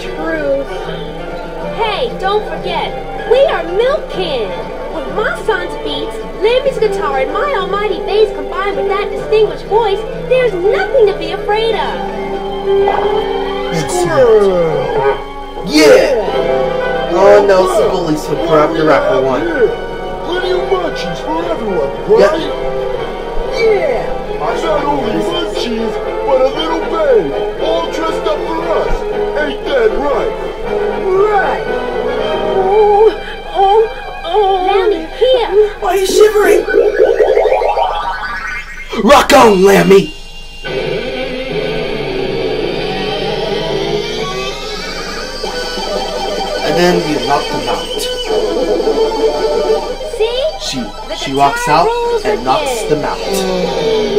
truth. Hey, don't forget, we are MilkCan! With Ma-San's beats, Lammy's guitar, and my almighty bass combined with that distinguished voice, there's nothing to be afraid of. Squirrel! Yeah! Oh no, bullies for PaRappa the Rapper 1. Plenty of merchants for everyone, right? Yep. are you shivering! Rock on, Lammy! And then we knock them out. See? She, she walks out and knocks them out.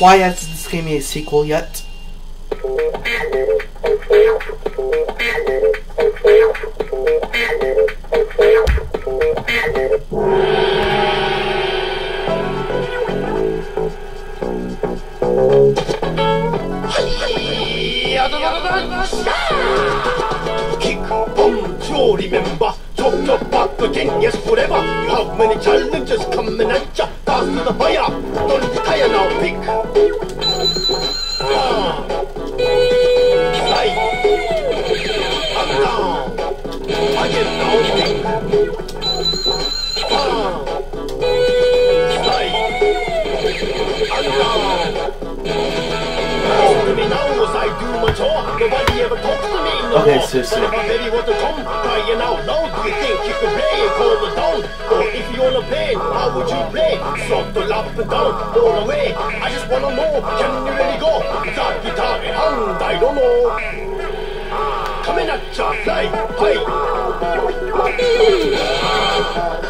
Why hasn't this game made a sequel yet? んだいどもためなっちゃない。はい。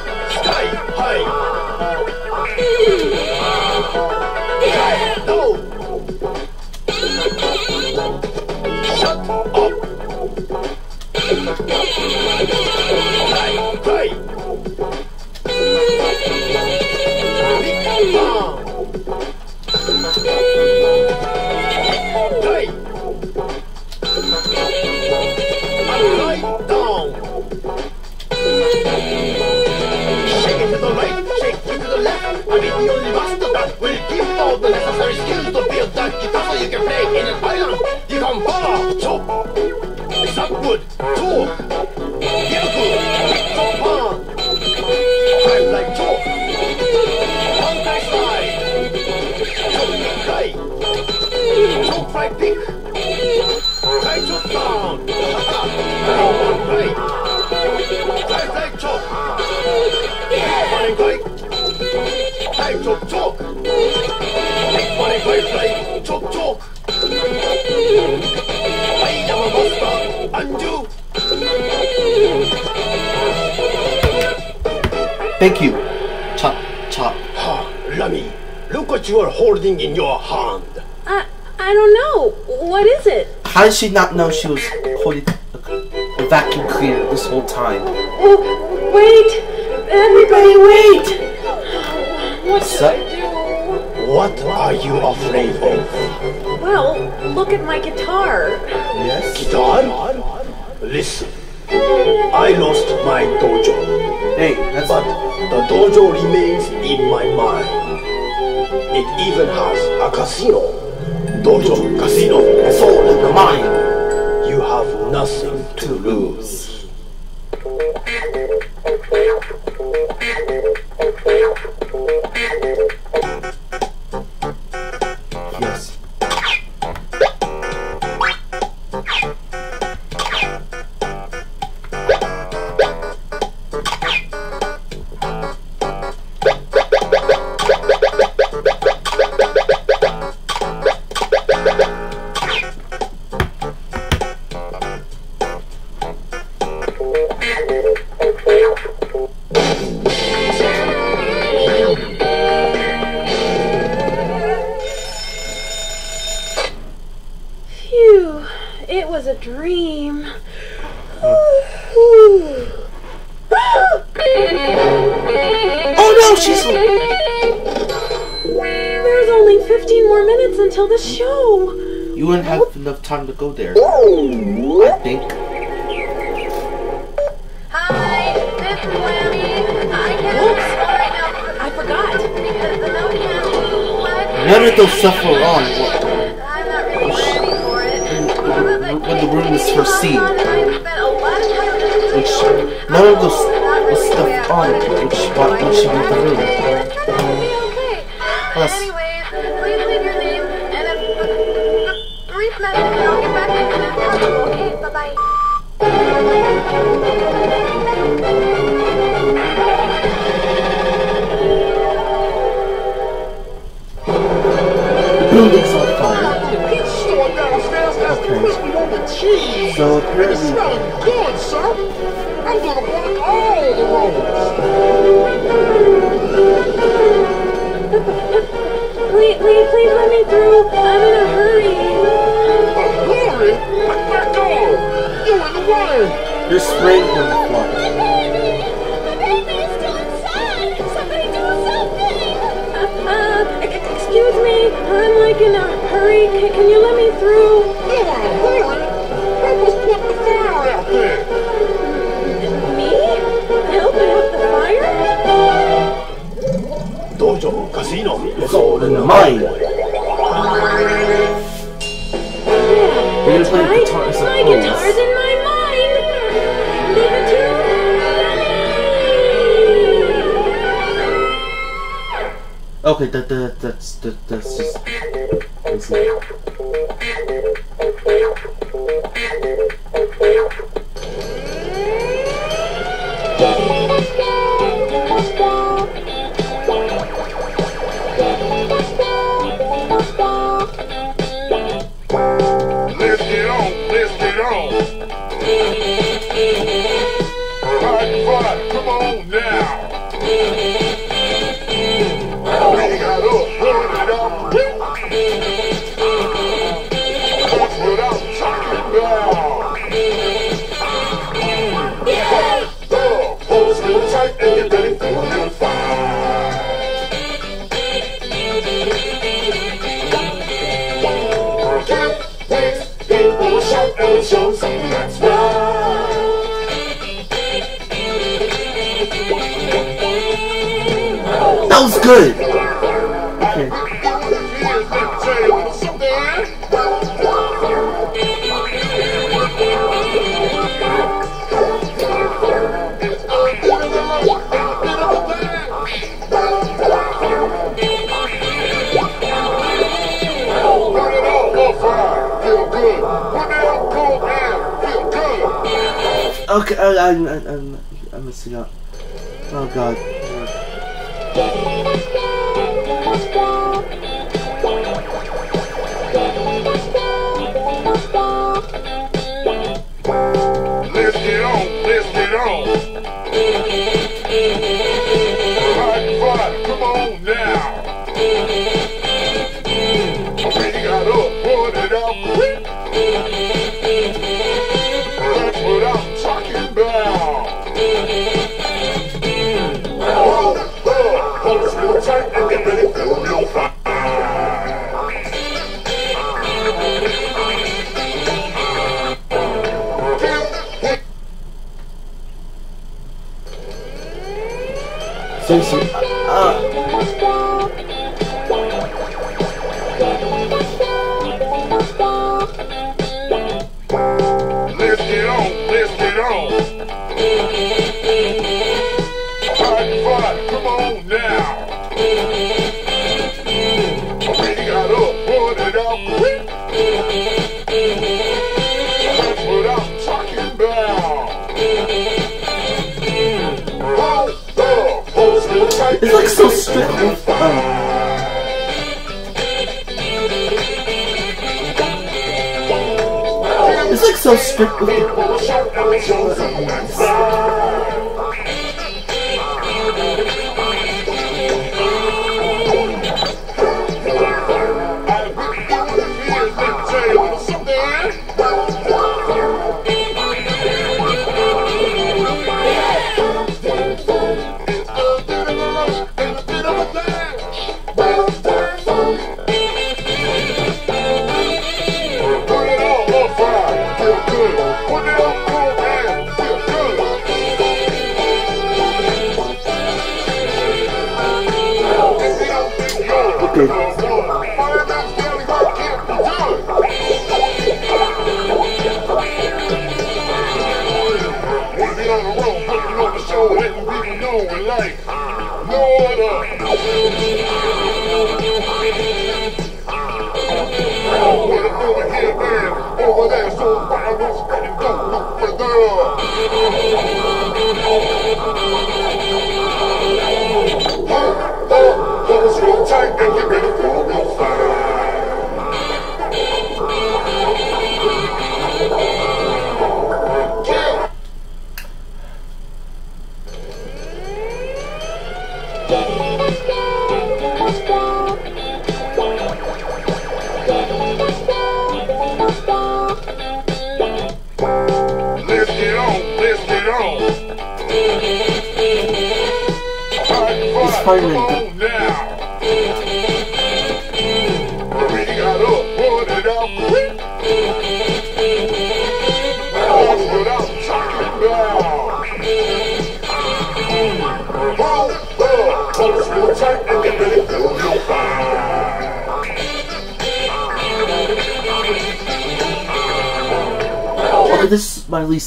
Thank you. Chop, chop. Lammy, look what you are holding in your hand. I, I don't know. What is it? How did she not know she was holding a vacuum cleaner this whole time? Oh, wait! Everybody wait! What should I do? What are you afraid of? Well, look at my guitar. giro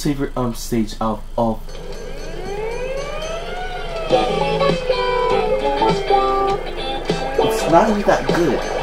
favorite um stage of all. It's not even that good.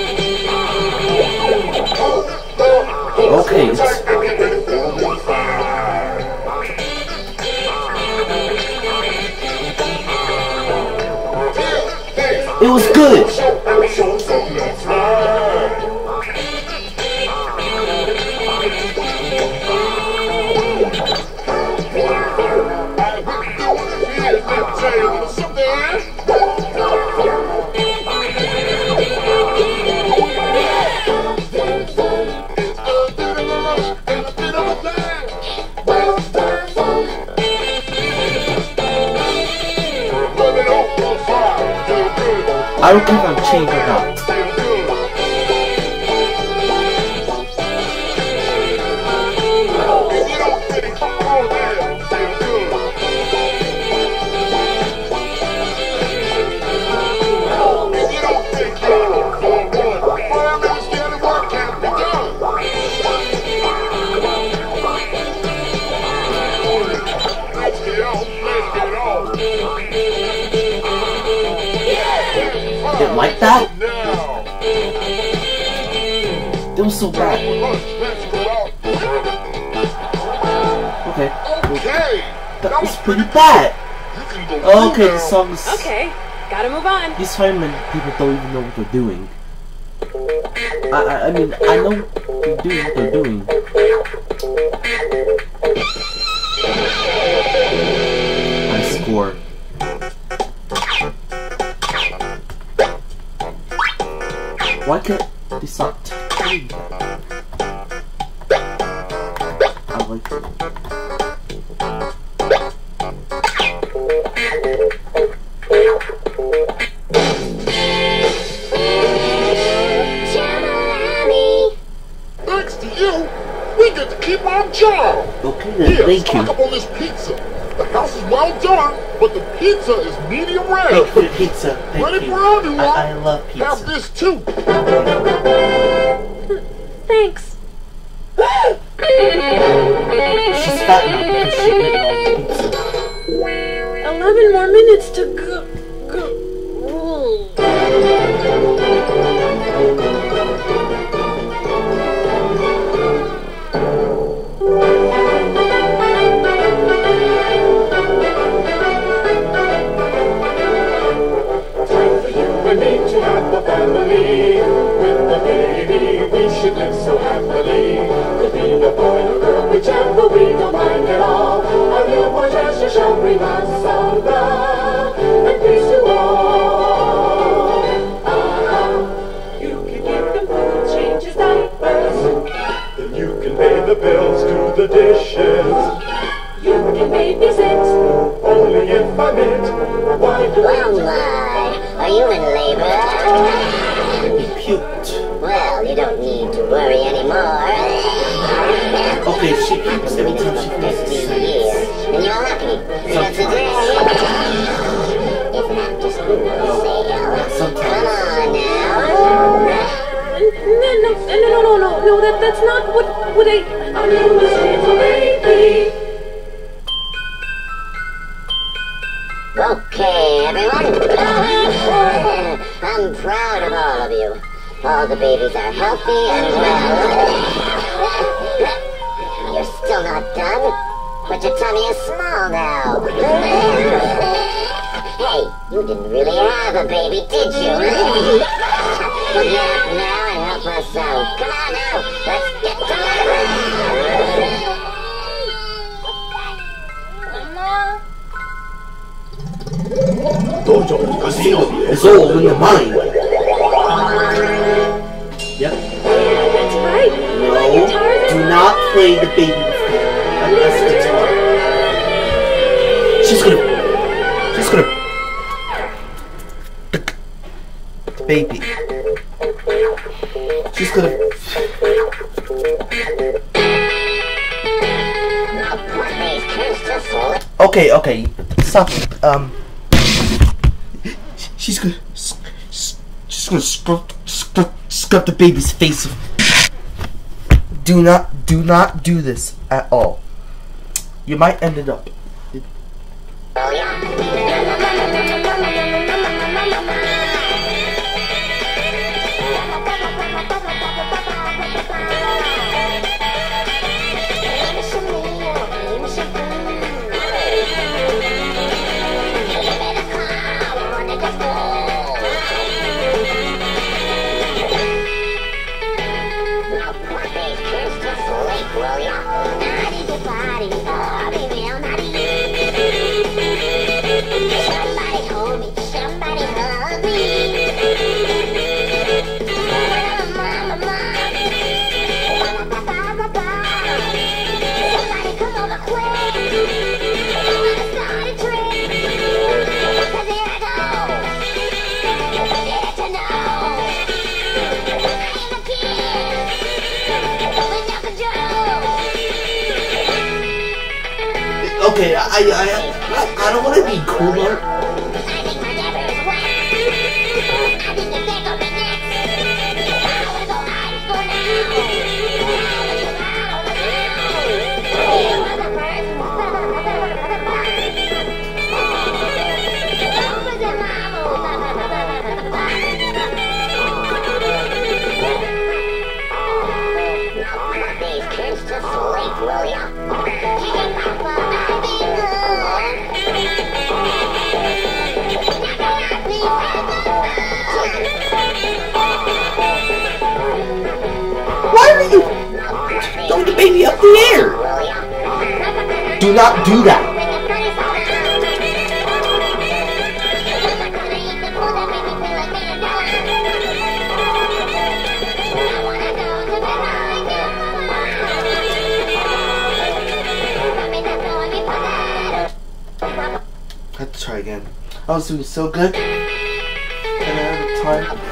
It was good. I don't think I'm changed or not. wasn't like that. That was so bad. Okay. That was pretty bad. Okay, the song's. Okay, gotta move on. These firemen people don't even know what they're doing. I, I, I mean, I know they do what they're doing. I score. like it. This sucked. I like it. Thanks to you, we get to keep our job. Here, Thank you. up on this pizza. The house is well done, but the pizza is medium rare. Thank you, pizza. Thank Ready you. for everyone? I, I love pizza. Have this too. Thank you. baby's face. Do not, do not do this at all. You might end it up okay, I I I, I don't want to be cool, but baby up the air. Do not do that. Let's try again. Oh, I was doing so good. And I have time.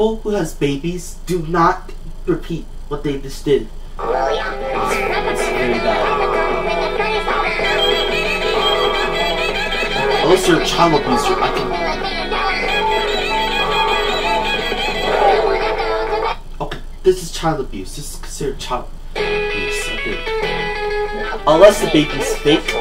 people who has babies do not repeat what they just did. Also, child abuse. child abuse. This is considered child abuse, I think. Unless the baby's fake.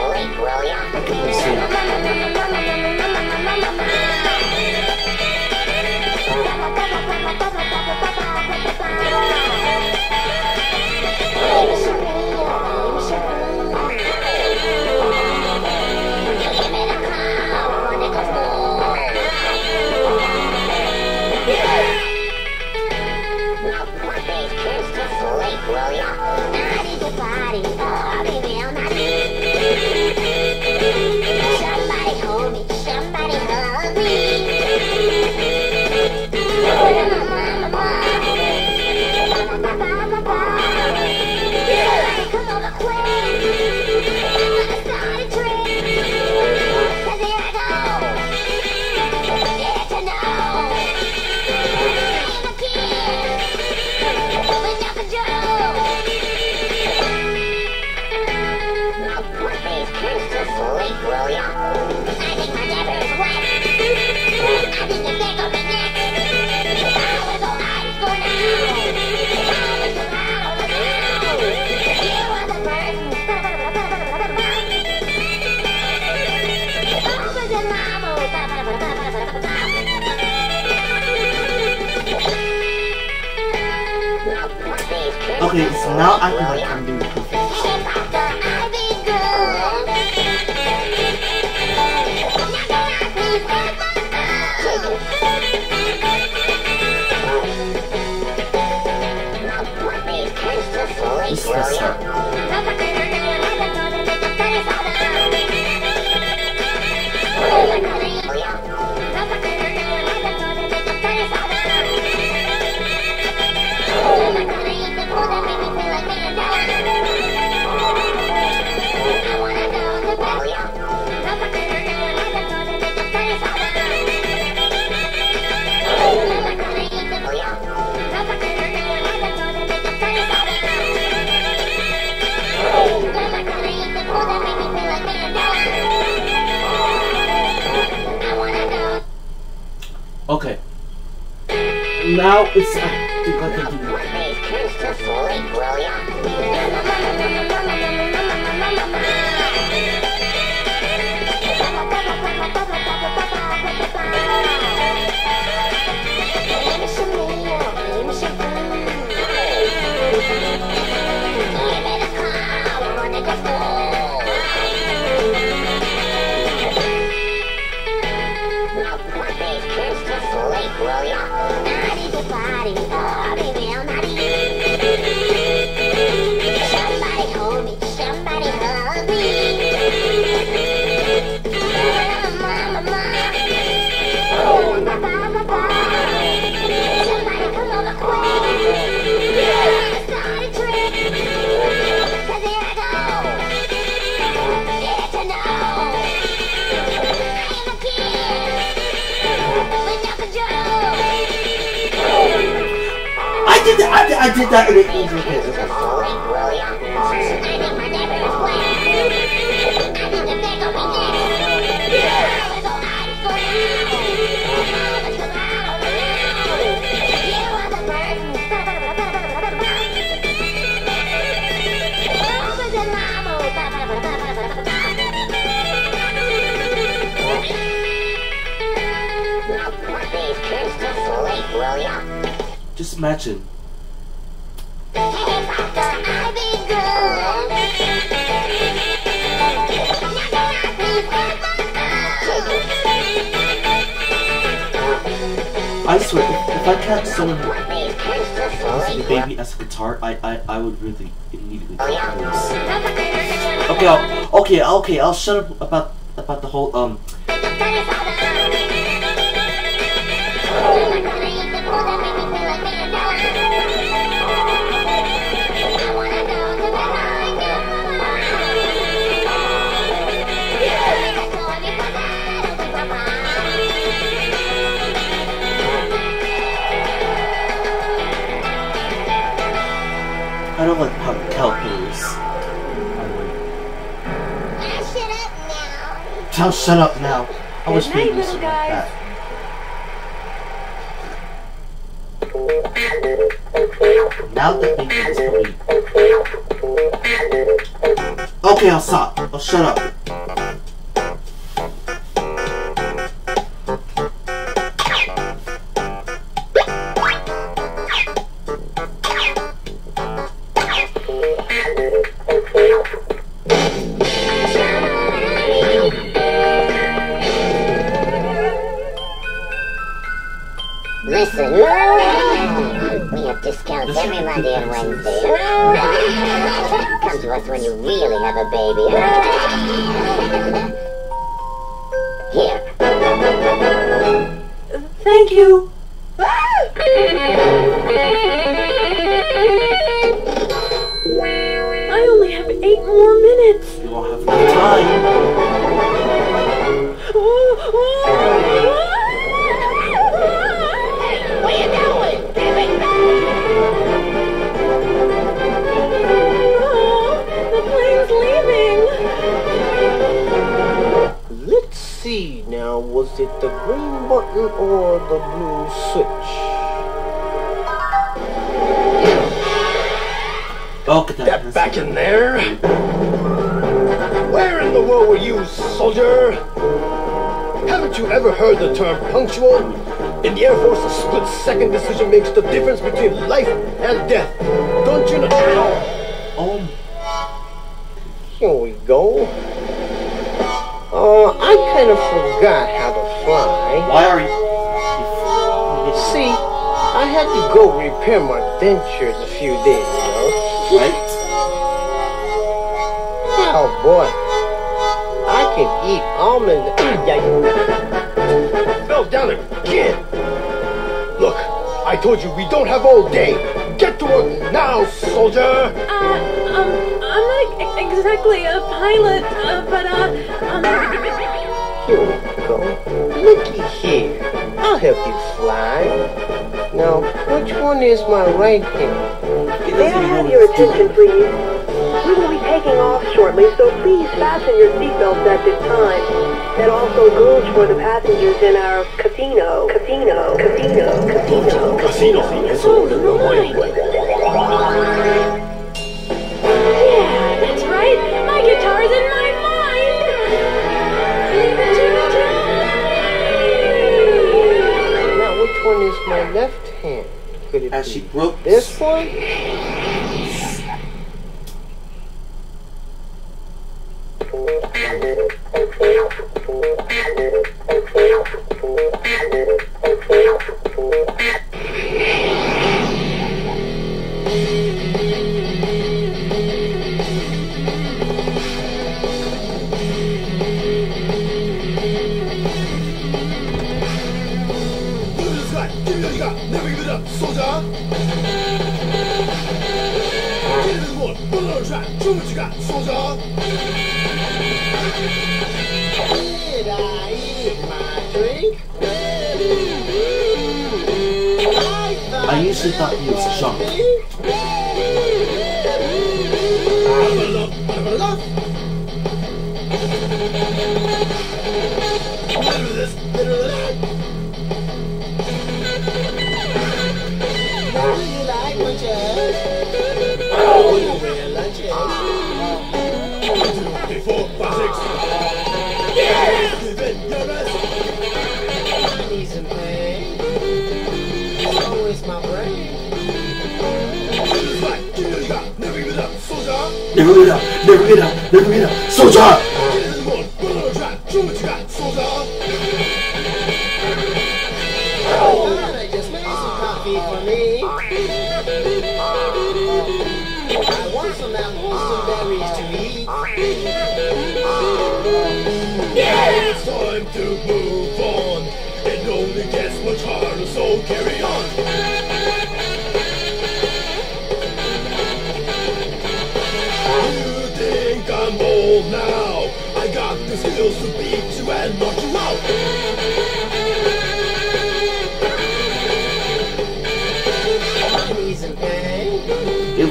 OK、あっさ。そしたら、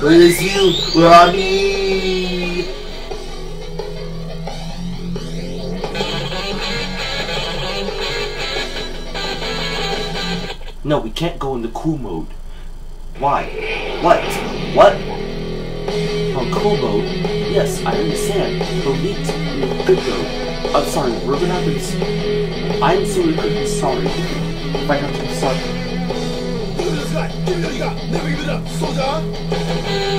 Where is you? No, we can't go in the cool mode. Why? What? What? On cool mode? Yes, I understand. But we good go. I'm sorry, we're gonna have to... I'm so incredibly sorry if I have to be sorry.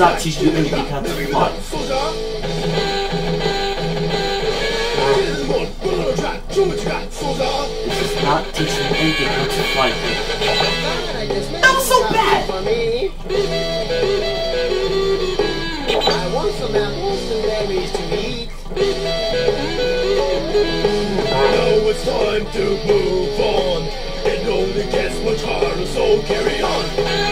not teach you anything how to fly. This is not teaching you anything how to. That was so bad! time to move on. Only gets much harder, so carry on.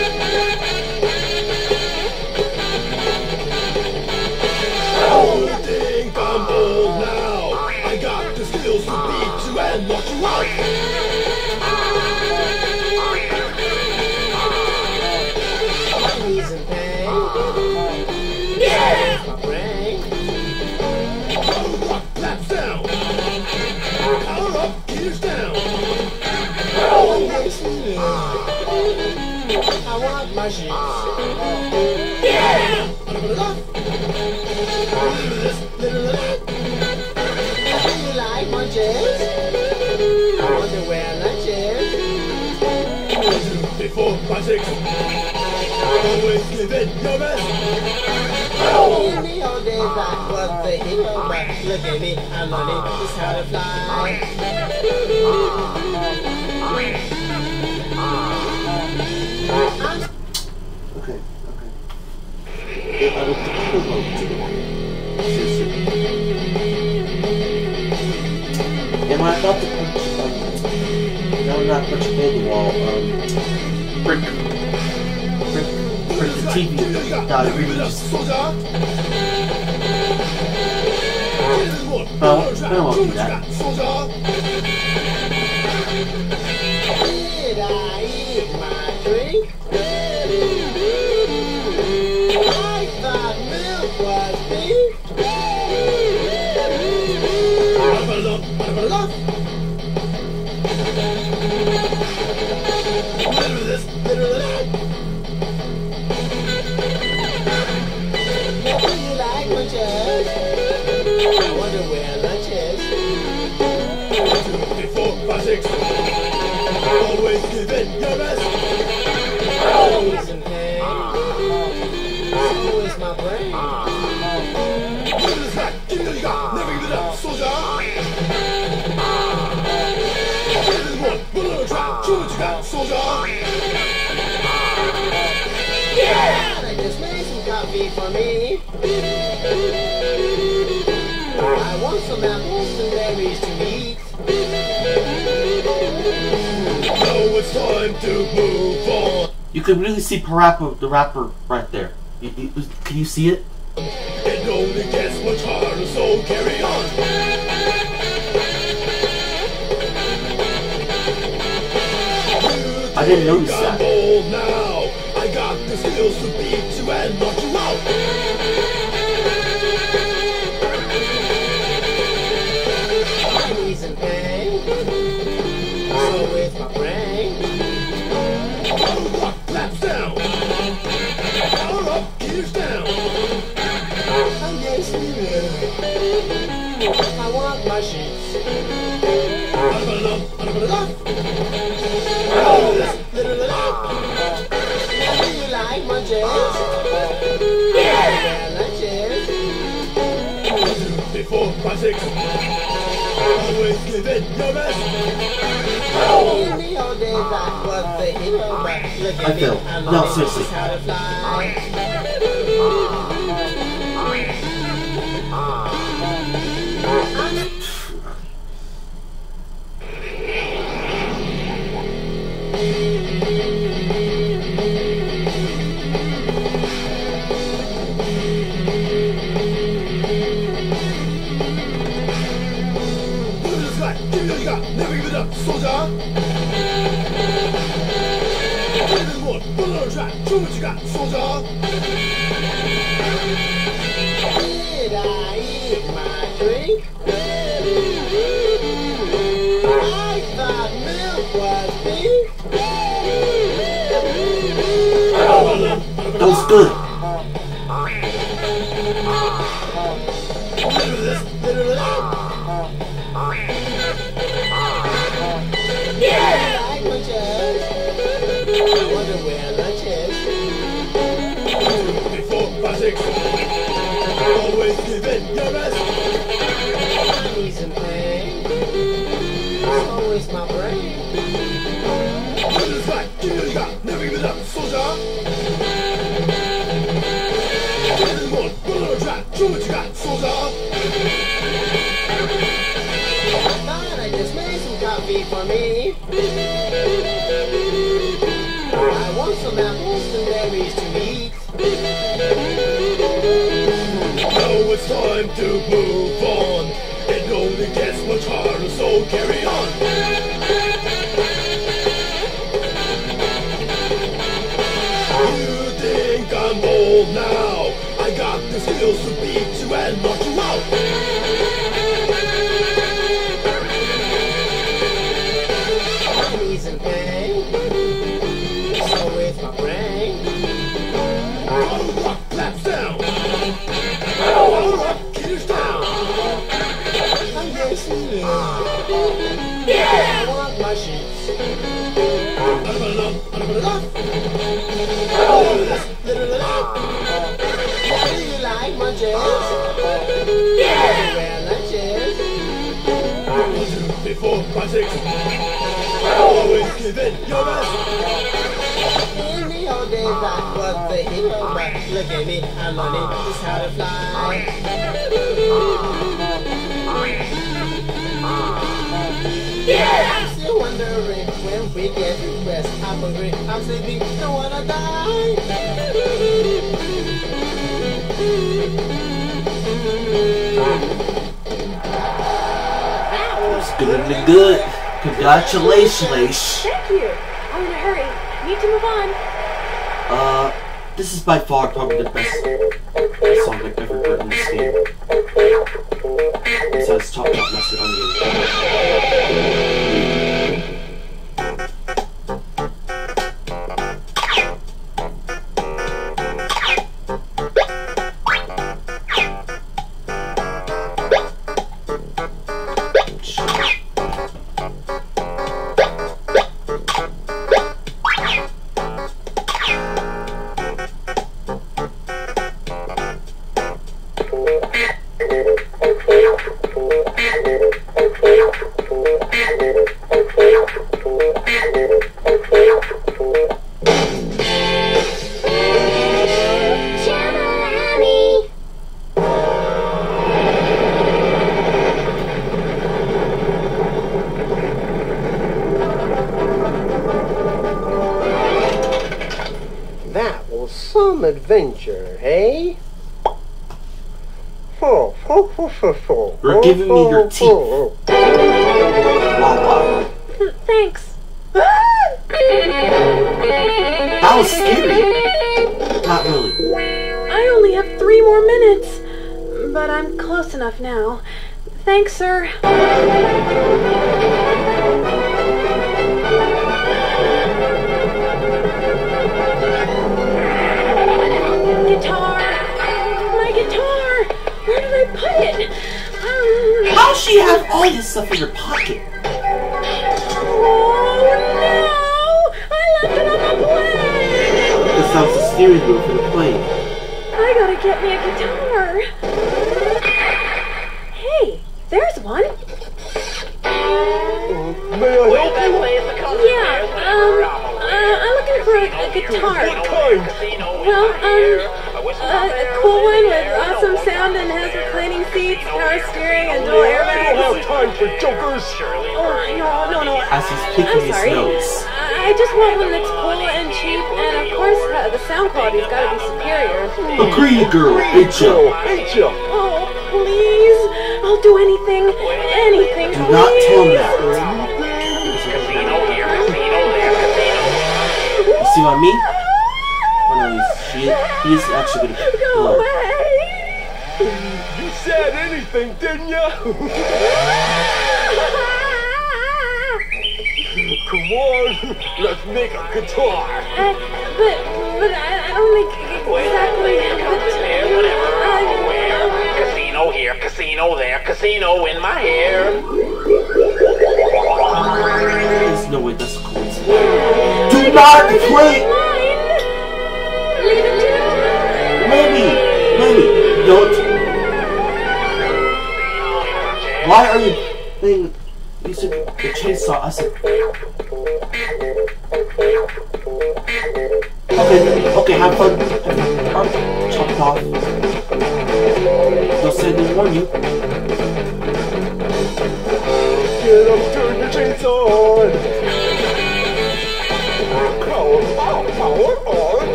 four, five, six. Always sleeping, no mess. In the old days I was the hero, but look at me, I'm learning just how to fly. Am I about to punch, um, no, not punch the wall, um, brick, brick, brick the TV, not really just. Oh, I don't want do that. me. I want some apples and berries to eat. Oh, it's time to move on. You can really see PaRappa the Rapper right there. Can you see it? It only gets much harder, so carry on. I didn't notice that. I feel. No, seriously. どう。mountains and berries to eat. Now it's time to move on. It only gets much harder, so carry on. look at me, I'm on it, how to fly. Still wondering when we get to rest. I'm hungry, I'm sleepy, don't wanna die. That was good and good. Congratulations. This is by far probably the best song I've ever heard in this game.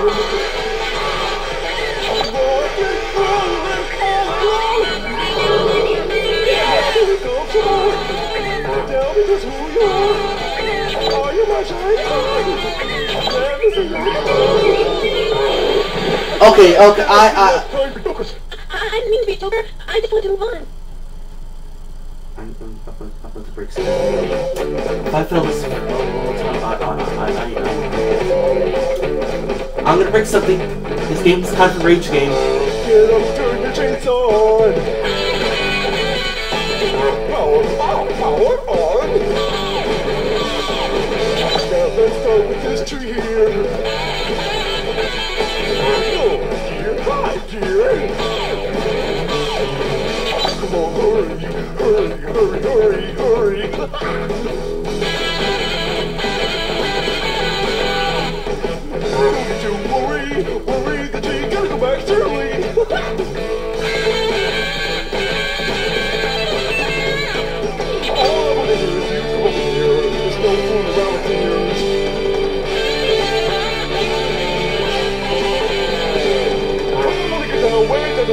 Okay, okay, I, I... I didn't mean to be joker, I just want to move on. I'm, I'm, I'm, I'm about to break something. I fell asleep. break something. This game's time for rage game. Get up, turn your chainsaw.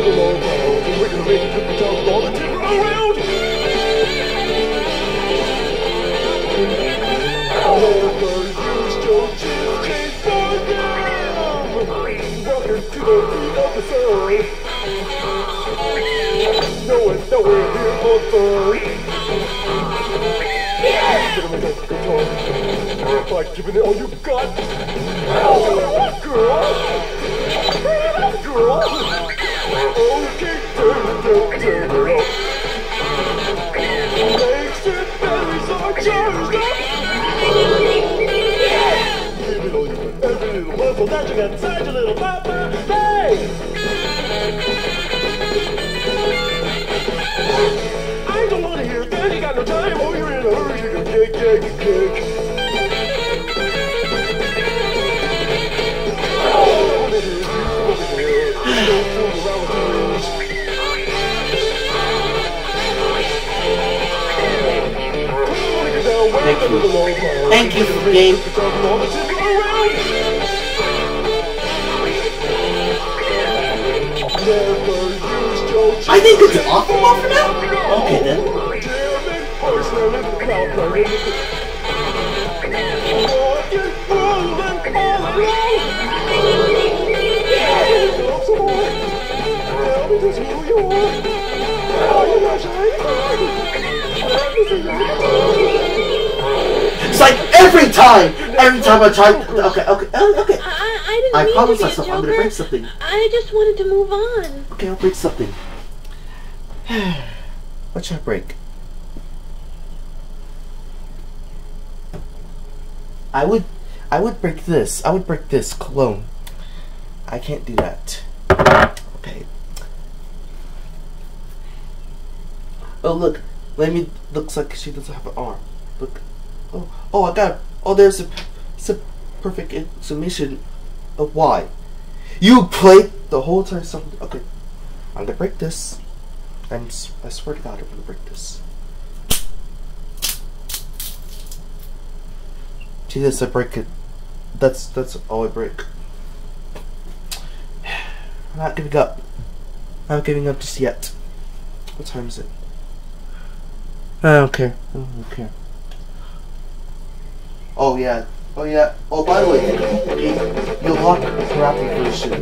little the around. Welcome to the feet of the furry. No one, no one here for furry. Gonna make. By giving all you got. Girl! Girl! That you got inside your little papa. Hey! I don't wanna hear that. You got no time. Oh, you're in a hurry. You can kick, kick, kick. Thank you game. I think it's an awful now. Okay then. It's like every time, every time I try. Okay, okay, okay. I, I didn't I mean promise to be a myself I'm gonna joker. break something. I just wanted to move on. Okay, I'll break something. what should I break? I would, I would break this. I would break this cologne. I can't do that. Okay. Oh look, Lammy looks like she doesn't have an arm. Oh, I got. Oh, there's a, a perfect summation of why. You played the whole time song. Okay, I'm gonna break this. I'm, I swear to God, I'm gonna break this. This? I break it. That's that's all I break. I'm not giving up. I'm not giving up just yet. What time is it? I don't care. I don't care. Oh yeah. Oh yeah. Oh by the way, you'll lock crappy version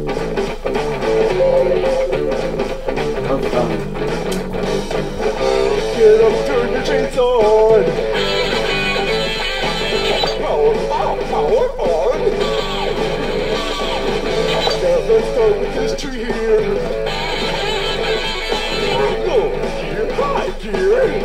of um, Get up, turn your chains on. Power, power, power on. Now let's start with this tree here. Gear, high gear.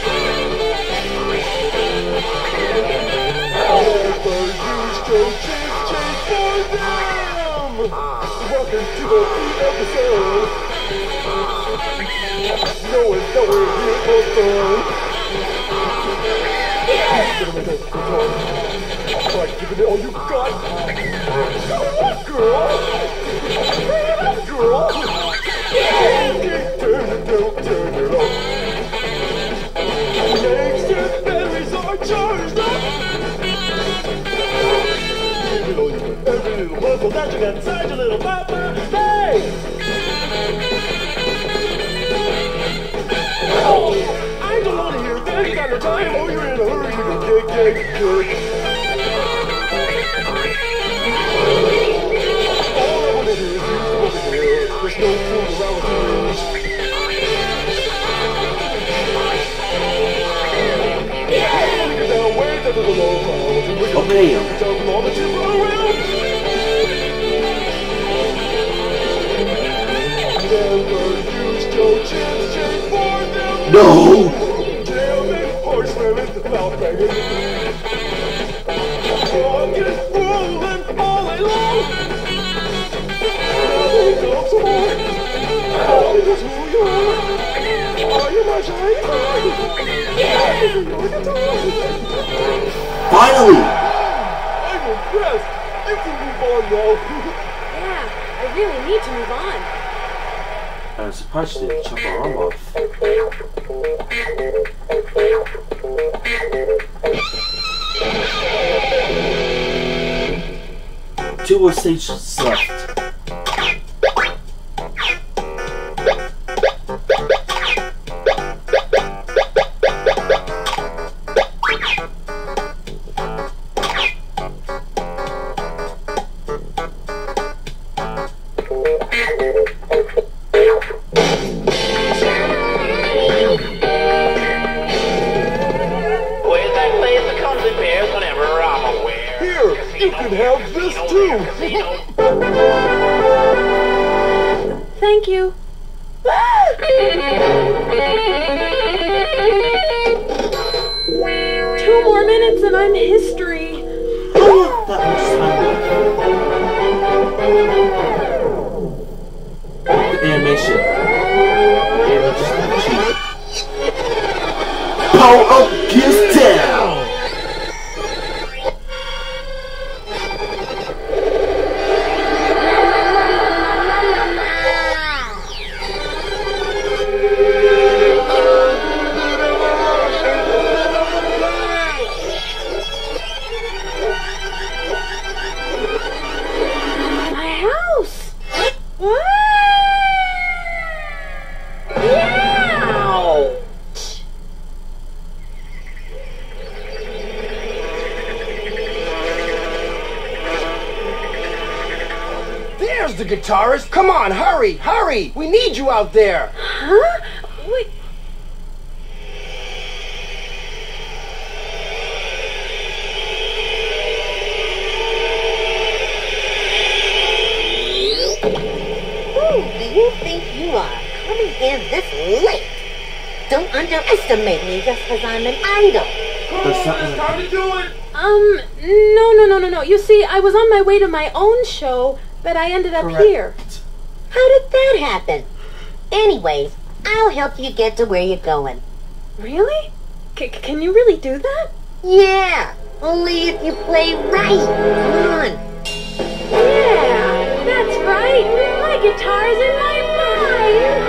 your chase, chase them! Welcome to the episode. No one's nowhere here for fun. Gonna make by giving it all you got. Girl, girl, okay, turn it down, turn it up. Makes your batteries are charged up. Little that you got inside your little papa. Hey! Oh, I don't want to hear that. You got no time. Oh, you're in a hurry. You can kick, kick, kick. All I want to hear is you. There's no fooling oh, around with yours. Get down Never used your chips, for them. No! Jamming, horse ramming, mouth banging. Rockin', rollin' all night long. Now go some more. Who you are. Are you my shiny toy? This is your guitar. Finally! I'm impressed. I can move on now. Yeah, I really need to move on. I'm she didn't chop her arm off. Two stages left. Guitarist. Come on, hurry, hurry. We need you out there. Huh? Wait. Who do you think you are, coming in this late? Don't underestimate me just because I'm an idol. That's not Time to do it. Um, no, no, no, no, no. You see, I was on my way to my own show, but I ended up correct. here. How did that happen? Anyways, I'll help you get to where you're going. Really? C- can you really do that? Yeah, only if you play right. Come on. Yeah, that's right. My guitar's in my mind.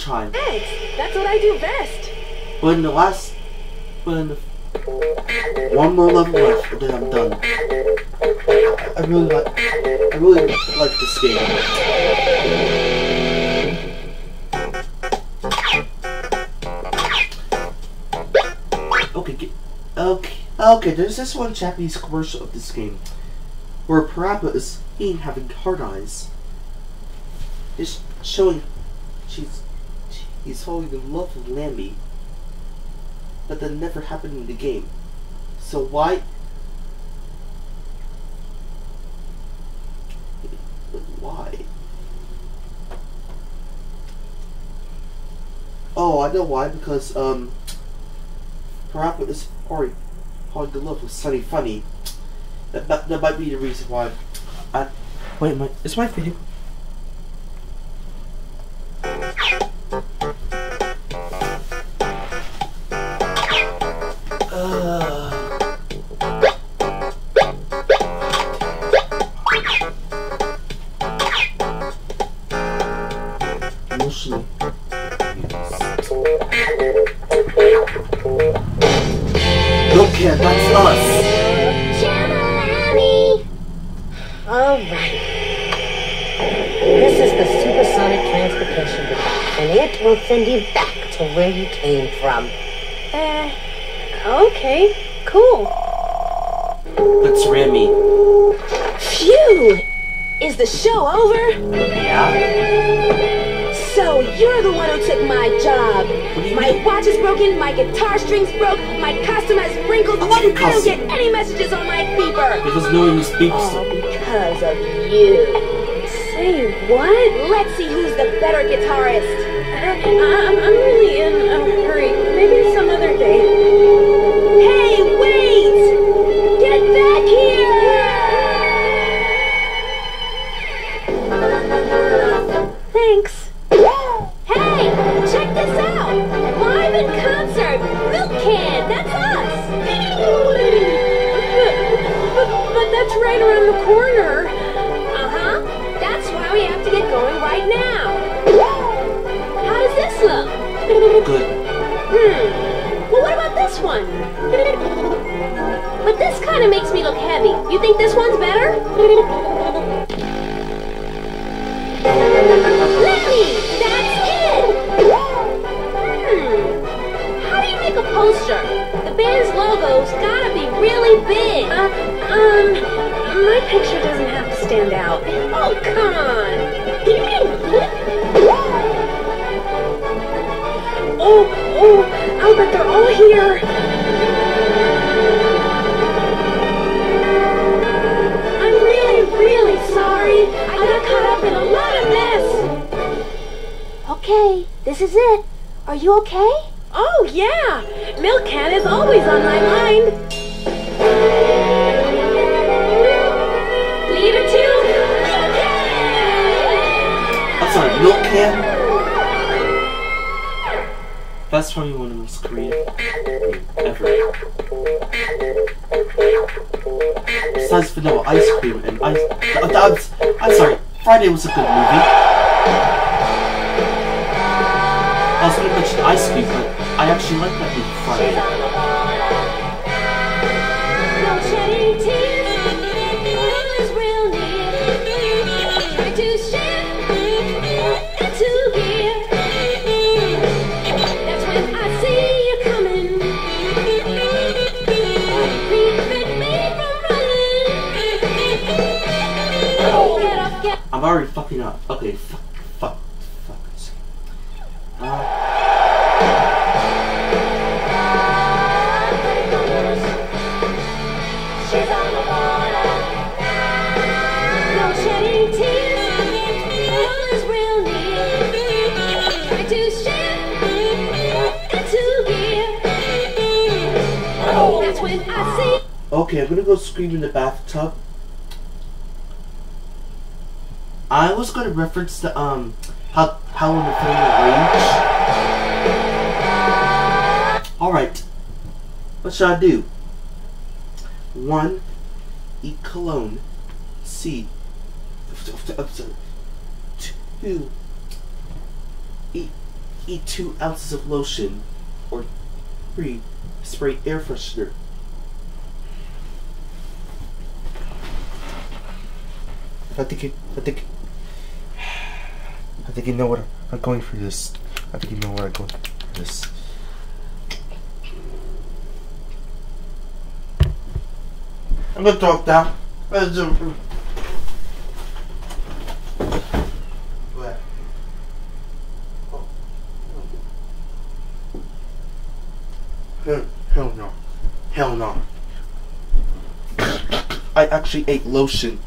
Did that in one try? Thanks. That's what I do best. But in the last, but in the one more level left, and then I'm done. I really like, I really like this game. Okay, get, okay, okay. There's this one Japanese commercial of this game where PaRappa is seen having hard eyes. It's showing she's he's falling in love with Lammy. but that never happened in the game. So why? Why? Oh, I know why. Because um, PaRappa is already falling in love with Sunny Funny. That, that that might be the reason why. I wait, my is my video. Broken, my guitar strings broke, my costume has wrinkles, I and I don't get any messages on my beeper. Because no one speaks. All because of you. Say what? Let's see who's the better guitarist. I, I'm, I'm really in a hurry. Maybe some other day. Hey, wait! Get back here! Friday was a Okay, I'm gonna go scream in the bathtub. I was gonna reference the um how how in the film. Alright. What should I do? One, E cologne. C. Two. E. Eat two ounces of lotion. Or three. Spray air freshener. I think you, I think I think you know what I'm going for this. I think you know where I'm going for this. I'm gonna talk. Uh, z- What? Oh. Hell no. Hell no. I actually ate lotion.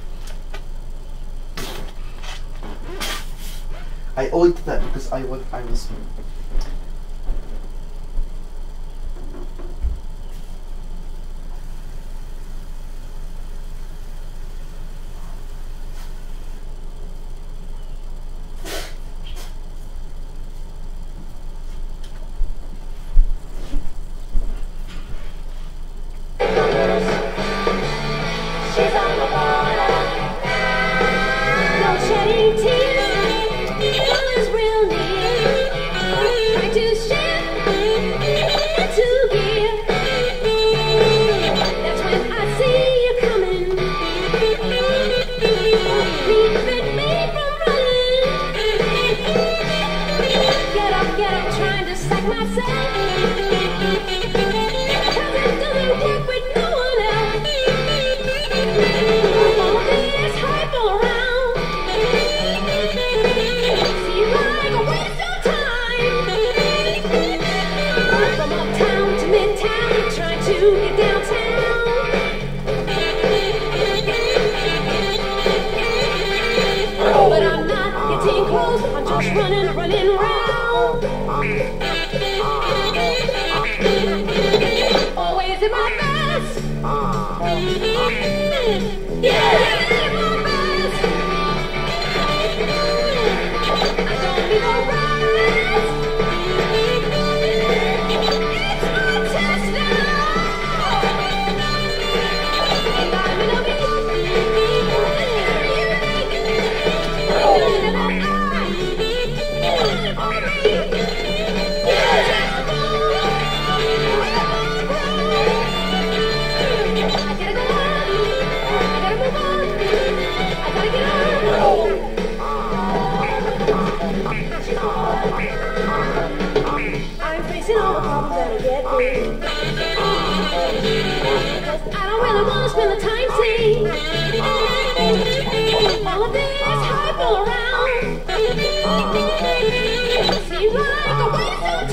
I owe it to that because I was I was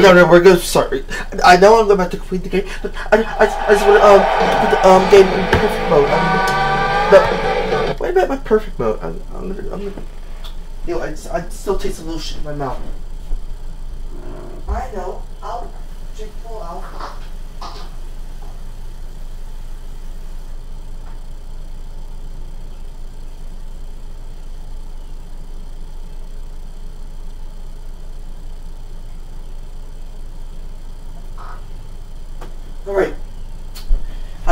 No, no, we're good. Sorry, I know I'm about to complete the game, but I, I, I just want to um put the um game in perfect mode. Um, no, wait a minute, my perfect mode. I'm, I'm gonna, I'm gonna. You know, I, I still taste a little shit in my mouth. I know.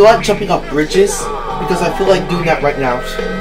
you like jumping off bridges? Because I feel like doing that right now.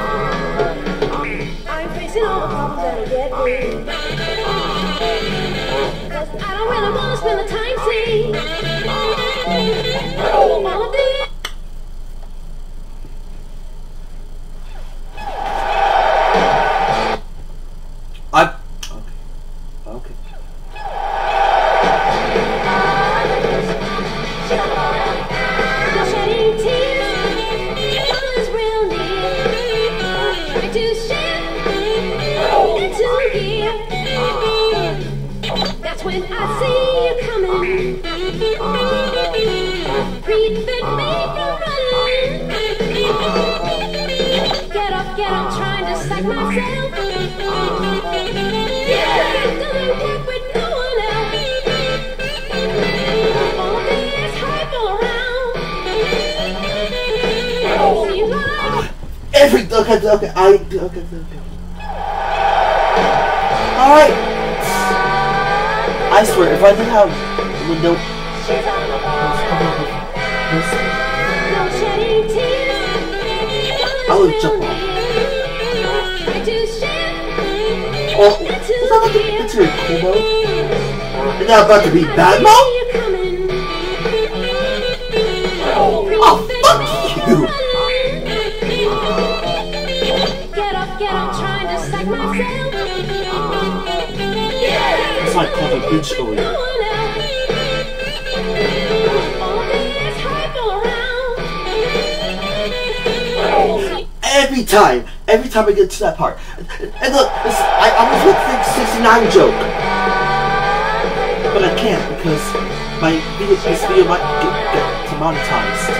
funny how have the I will jump off. Oh, is that like a, that's. Is that about to be bad, Oh, fuck you! Get up, get up, trying to myself like called a good story. Every time, every time I get to that part. And look, I, I was with the 69 joke. But I can't because my video, this video might get, get demonetized.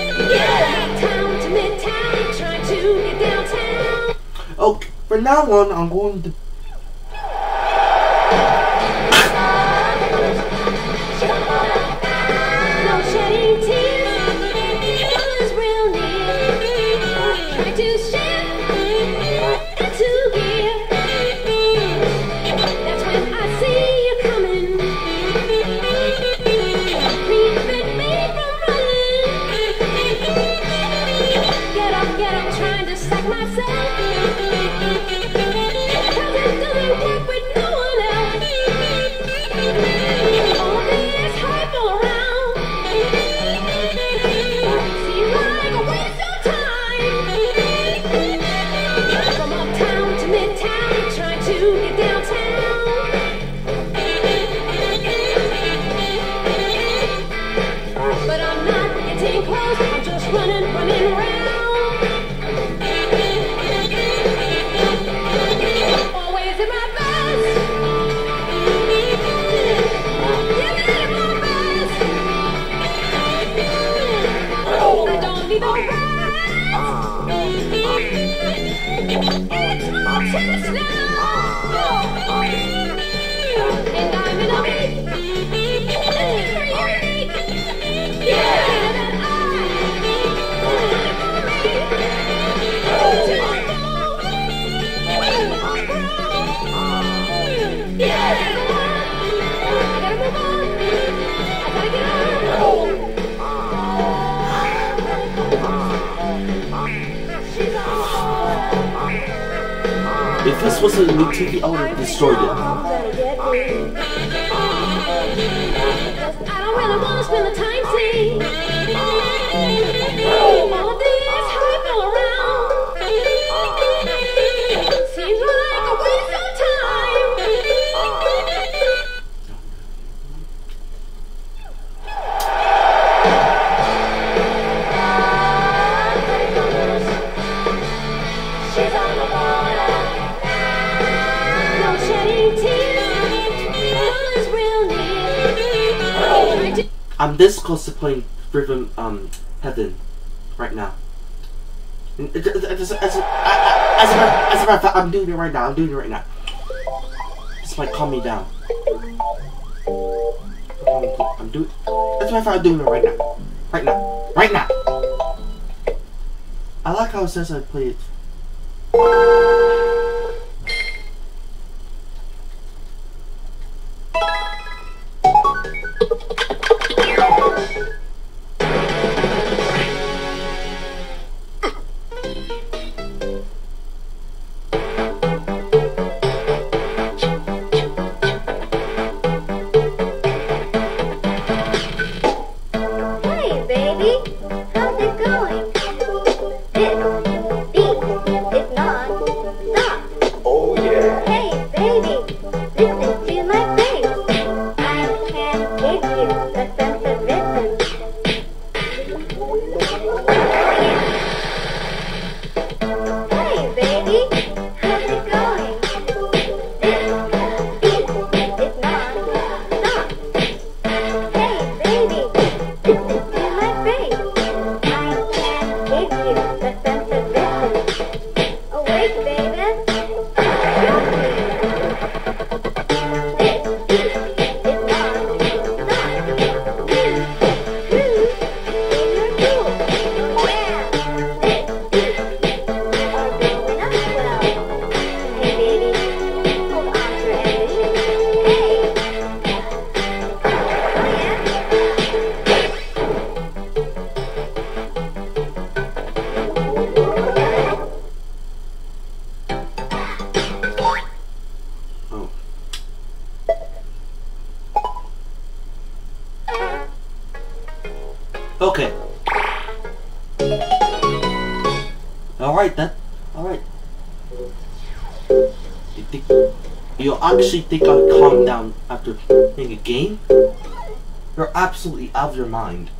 now on, I'm going to supposed to take it out and destroy it. This calls to playing Rhythm um, Heaven right now. As a, as, as, as matter of fact, I'm doing it right now. I'm doing it right now. This might calm me down. I'm doing. That's why I'm doing it right now. Right now. Right now. I like how it says I play it mind.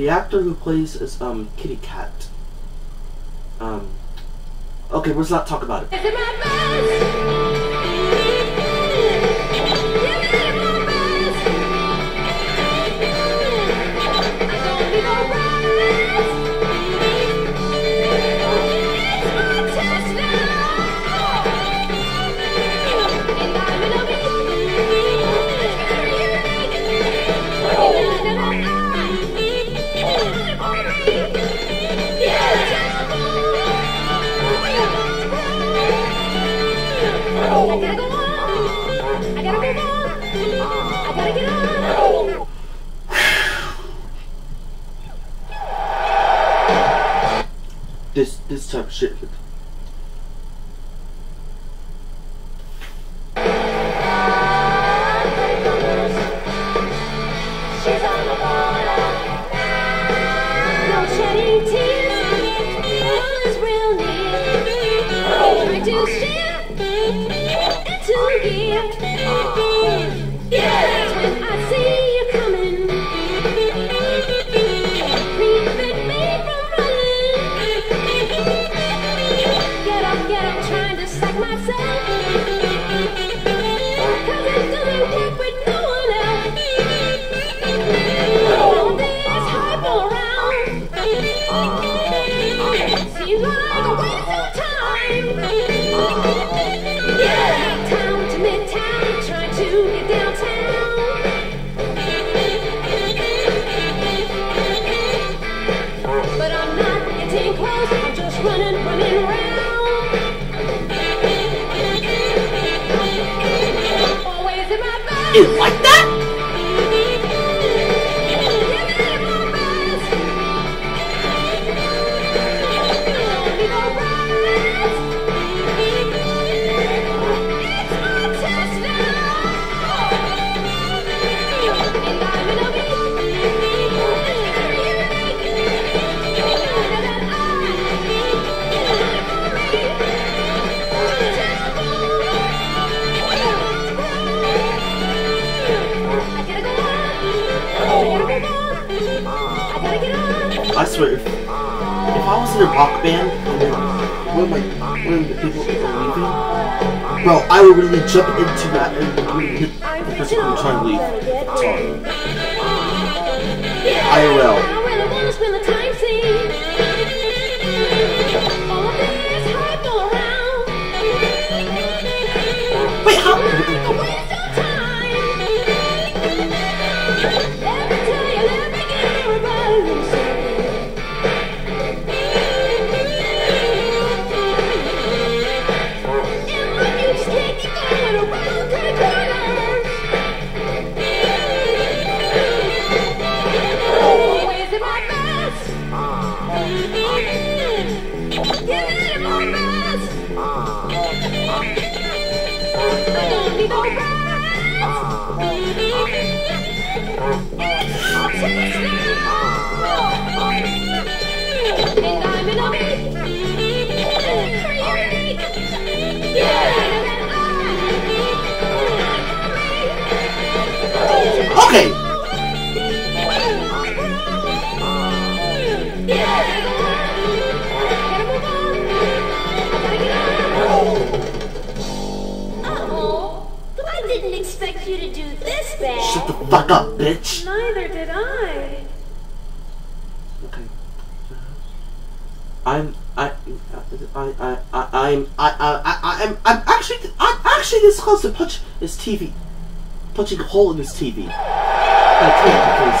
The actor who plays is um Kitty Cat. Um. Okay, let's not talk about it. this type of shit. hole in this TV. Because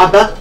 ada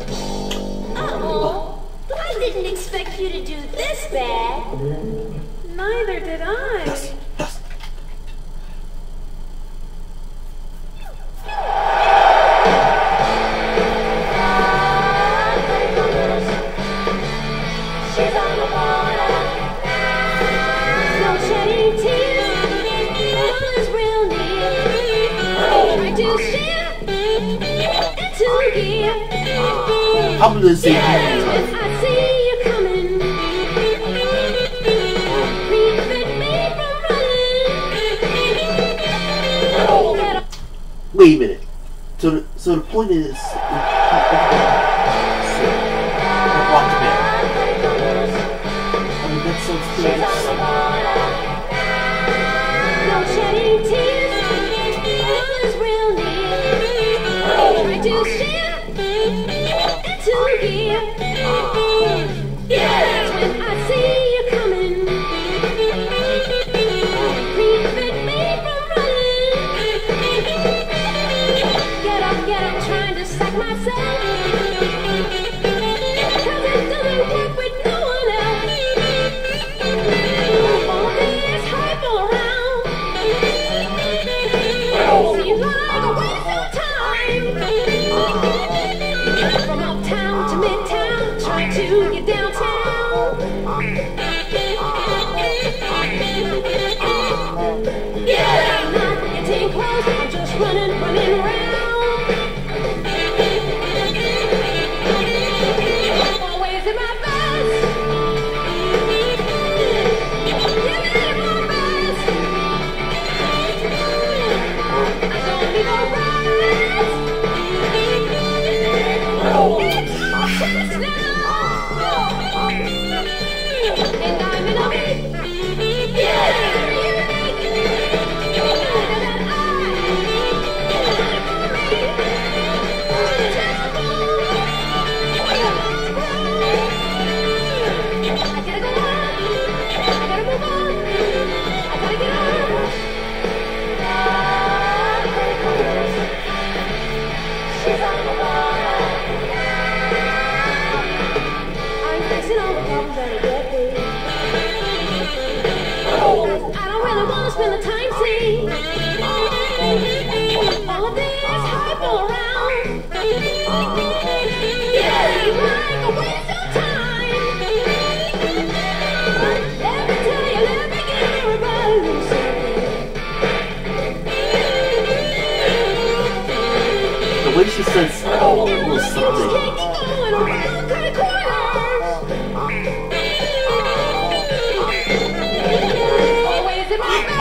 something.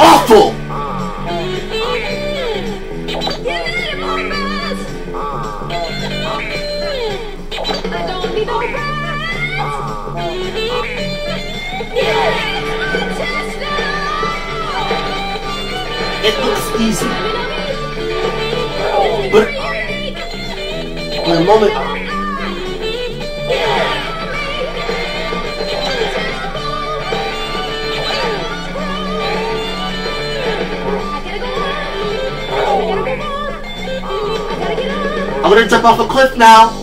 Awful! It looks easy. moment. I'm gonna jump off a cliff now.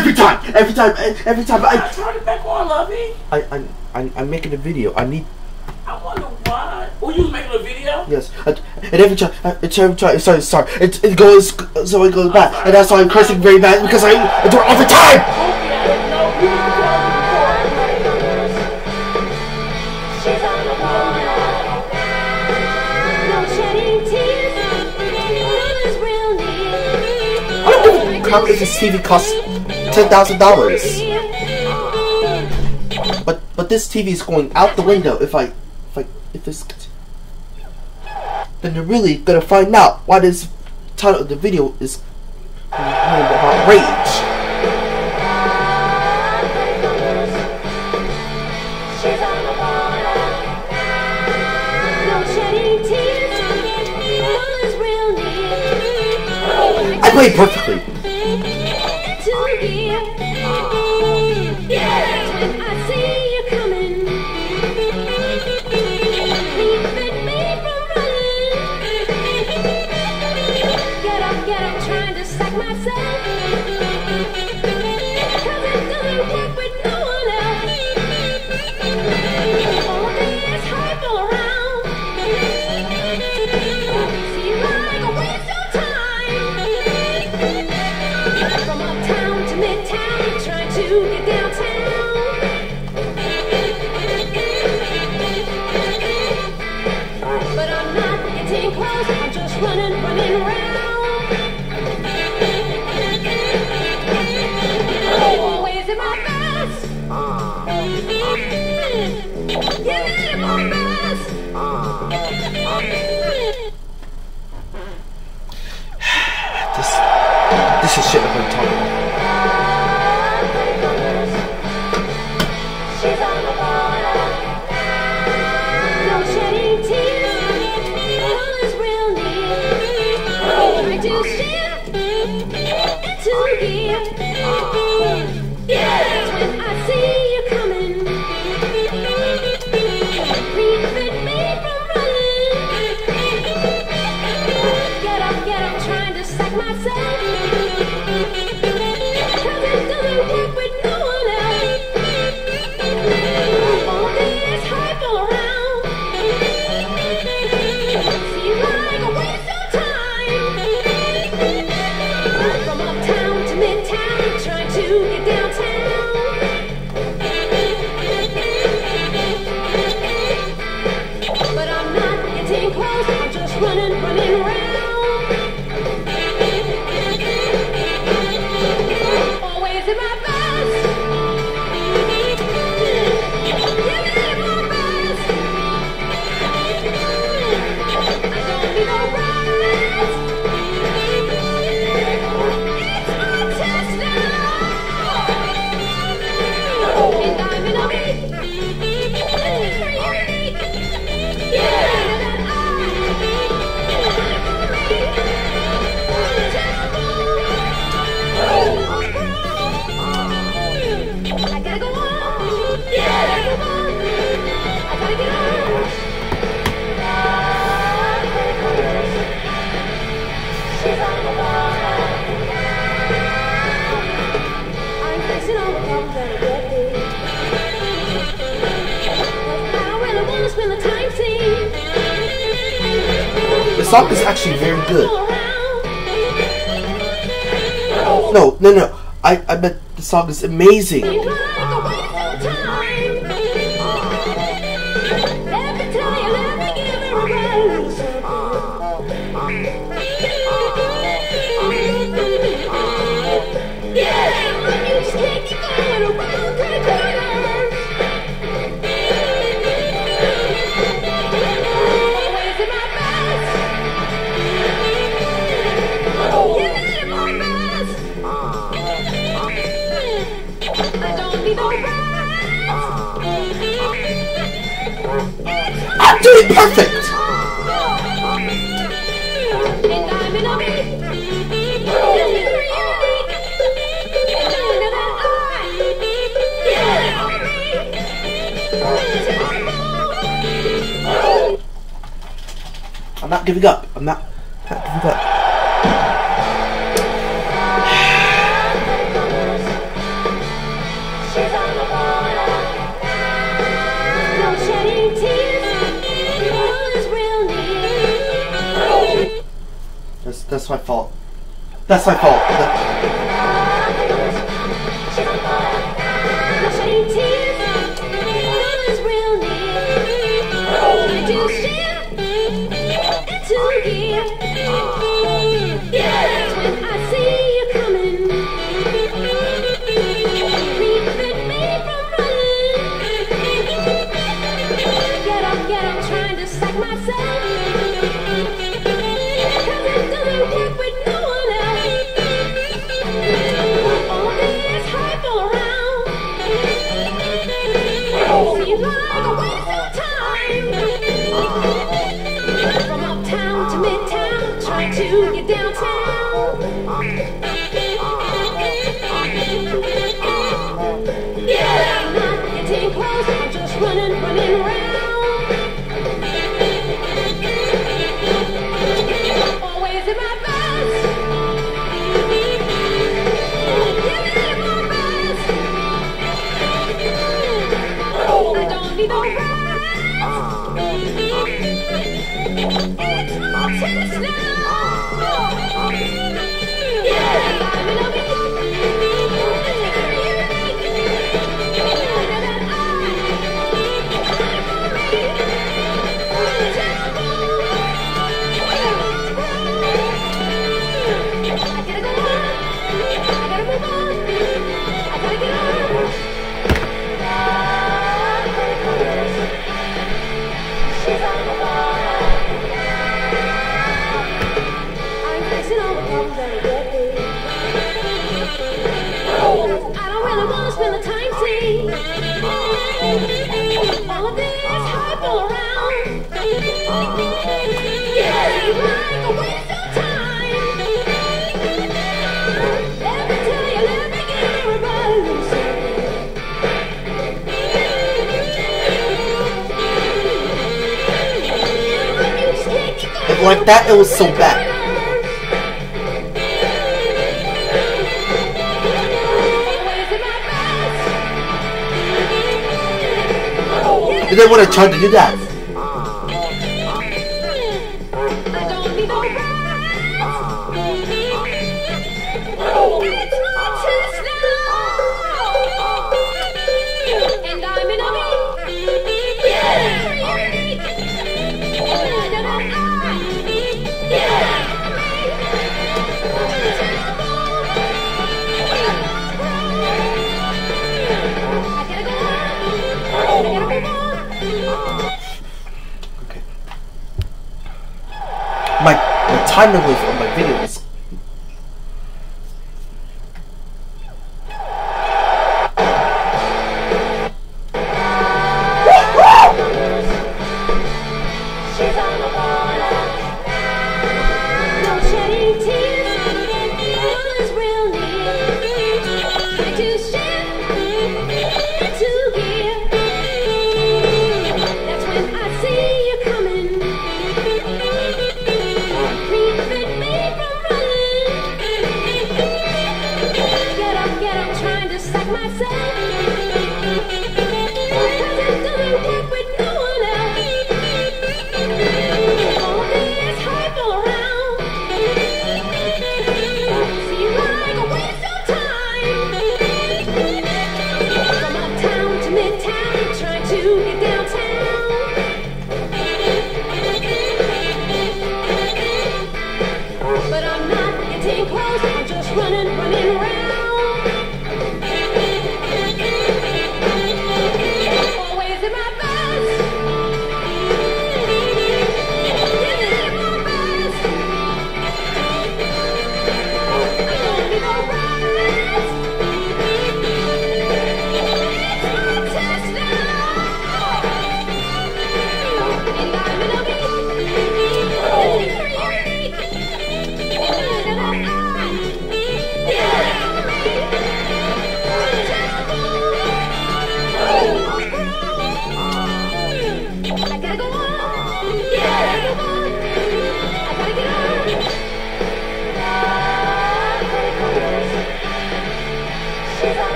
Every time, every time, every time. I'm I, trying to make lovey. I, I'm, I'm, I'm making a video. I need. I wonder why. Oh, you making a video? Yes. And, and every time, uh, it's every time. Sorry, sorry. It, it goes, so it goes back, and that's why I'm cursing very bad because I, I do it all the time. Oh, yeah, no, Stevie Cost $10,000. But but this TV is going out the window if I if I if this then you're really gonna find out why this title of the video is about rage. I played perfectly. song is actually very good. No, no, no. I, I bet the song is amazing. giving up. I'm not, not giving up. That's that's my fault. That's my fault. like that, it was so bad. You didn't want to try to do that. 看着会 Huy.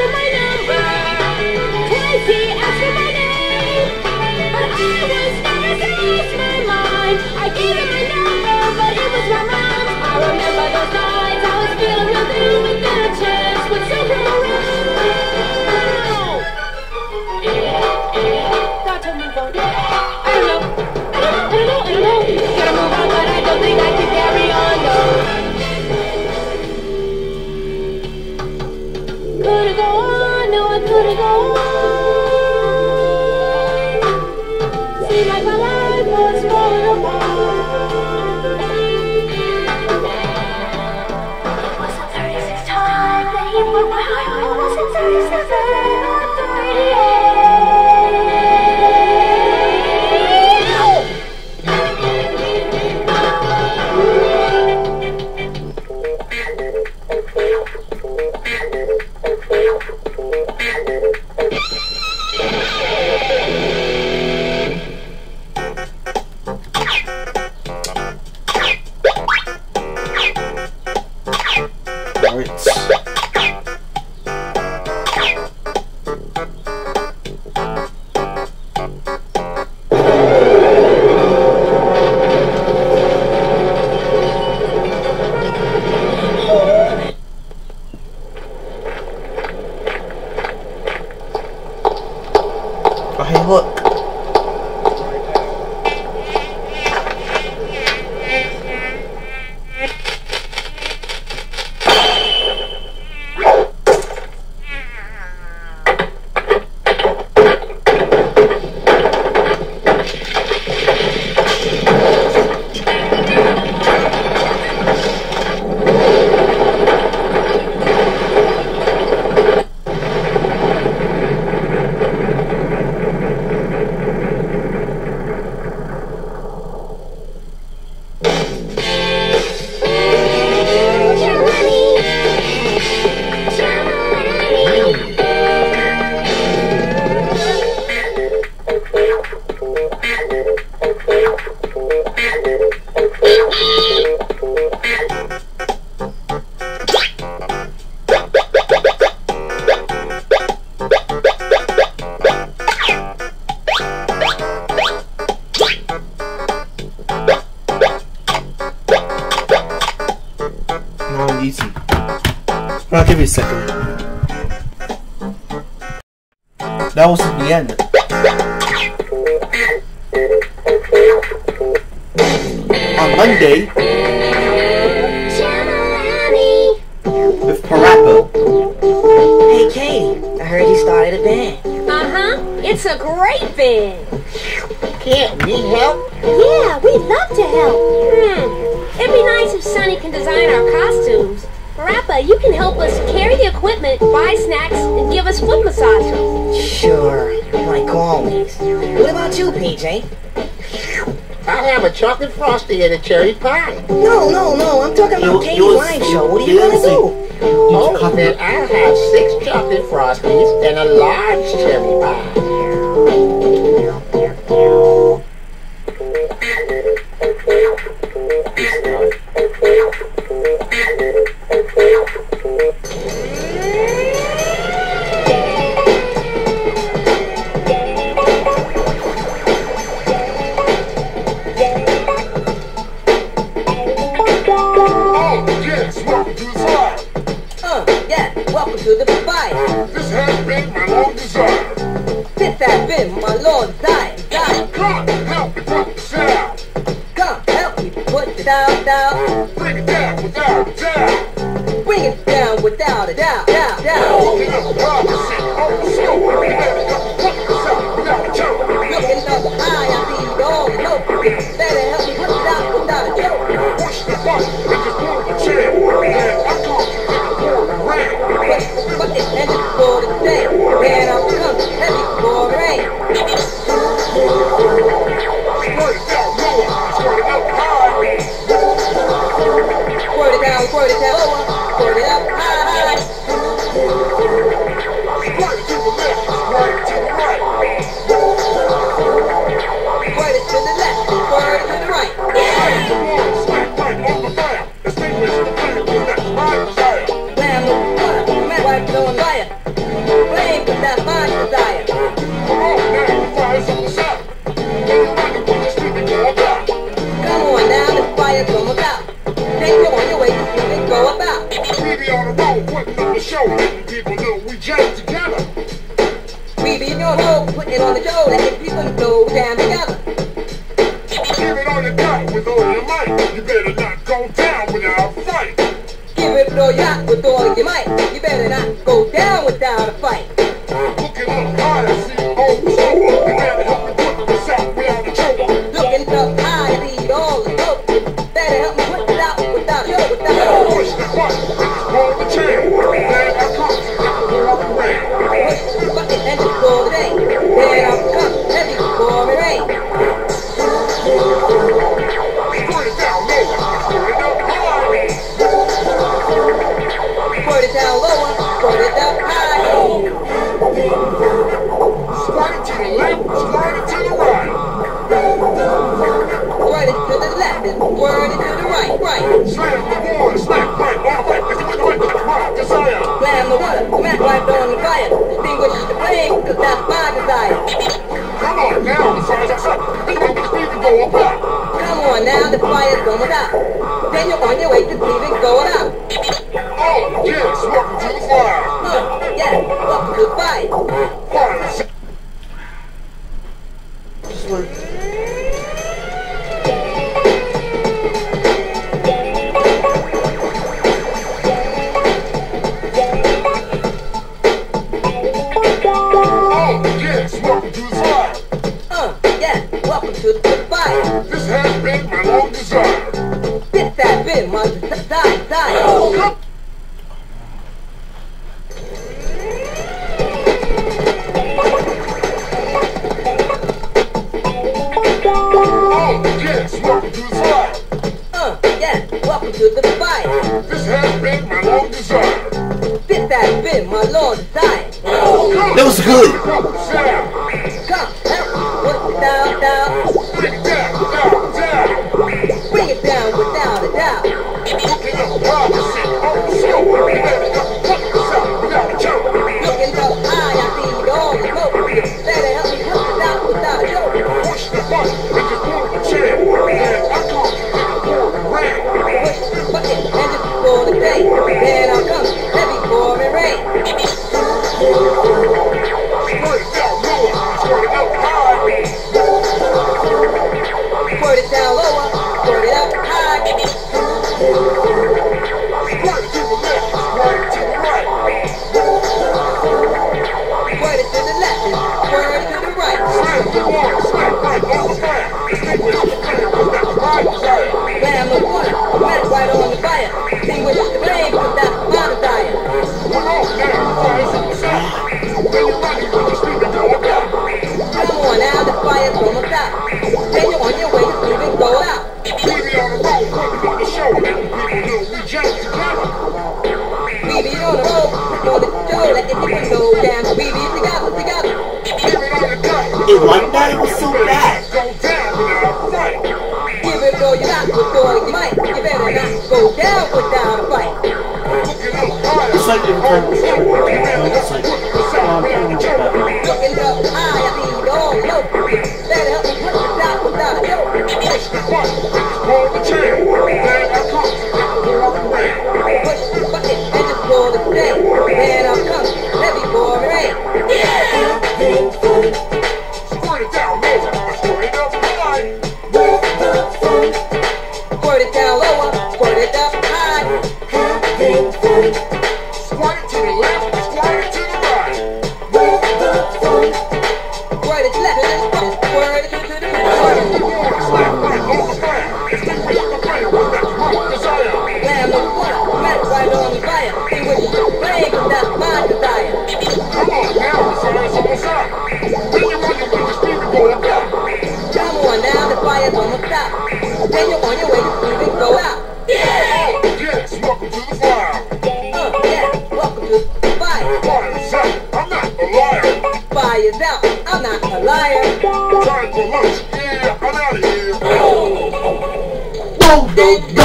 to my number. Jesus. in a cherry pie. No, no, no. I'm talking about Katie's wine show. What are you gonna do? Oh, then I'll have six chocolate frosties and a large cherry pie. without Down! Doubt, doubt, doubt. go. jump, go down. Baby, pick up, one night was so bad. Go down without a fight. Give it all you got, but all you might. You better not go down without a fight. It's like the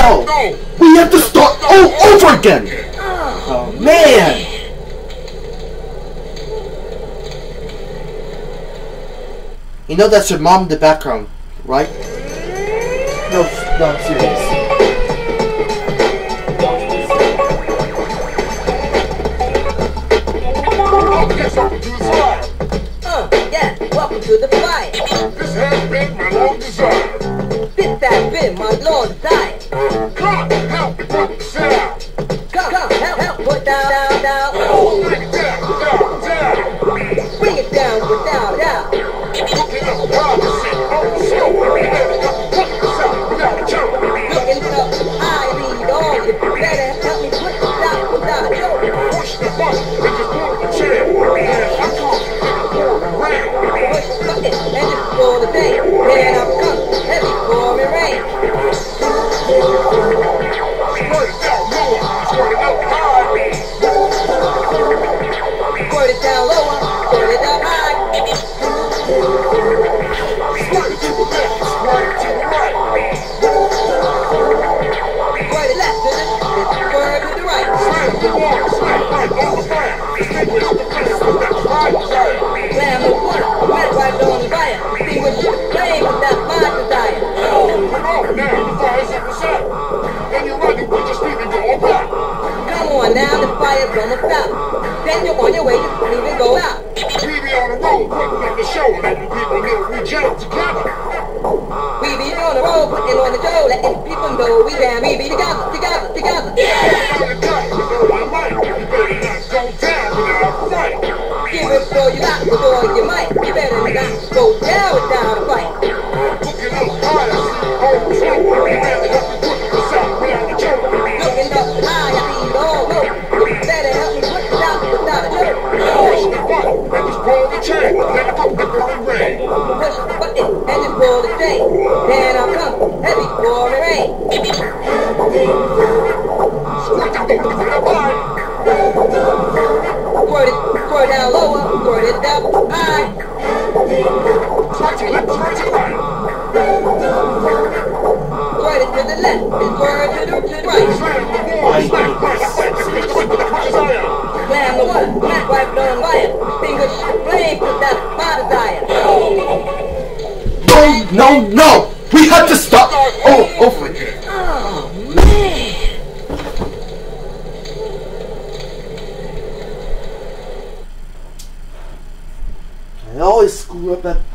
We have to start all over again! Oh, man! You know that's your mom in the background, right? Screw up at.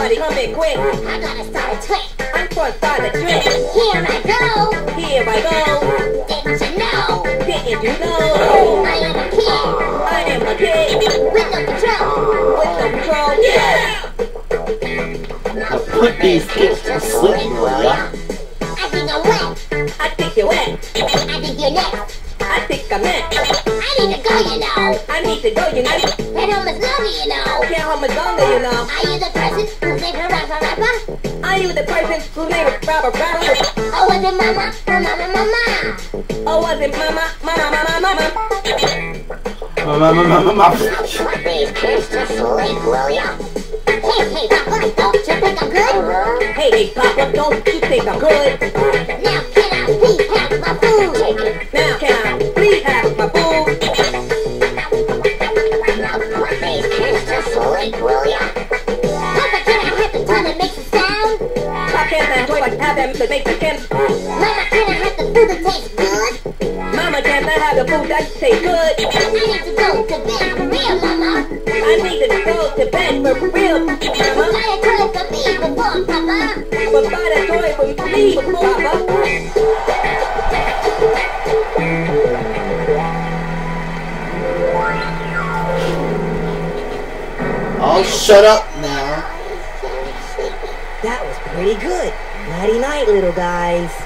quick. Somebody come in quick. I gotta start a trick. I'm gonna start a drink. Here I go. Here I go. Didn't you know? Didn't you know? I am a kid I am a kid with no control. with no control. Yeah. Now put these kids to sleep, will ya? I think I'm wet. I think you're wet. I think you're next. I think I'm in. I need to go, you know. I need to go, you know. And home is lovely, you know. Can't hold much longer, you know. Are you the person the person whose name is Robert Robert? Oh, was it mama? Mama, mama. Oh, was it Mama? Mama, Mama, Mama. Ma- ma- ma- ma- ma- Put these kids to sleep, will ya? Hey, hey, Papa, don't you think I'm good? Hey, hey, Papa, don't you think I'm good? Now them to make the can? Mama, can I have the food that tastes good? Mama, can I have the food that tastes good? I need to go to bed for real, Mama. I need to go to bed for real, Mama. Buy a toy for me before, Papa. But buy that toy for me, before, Papa. Oh, shut up now. That was pretty good. Nighty night, little guys.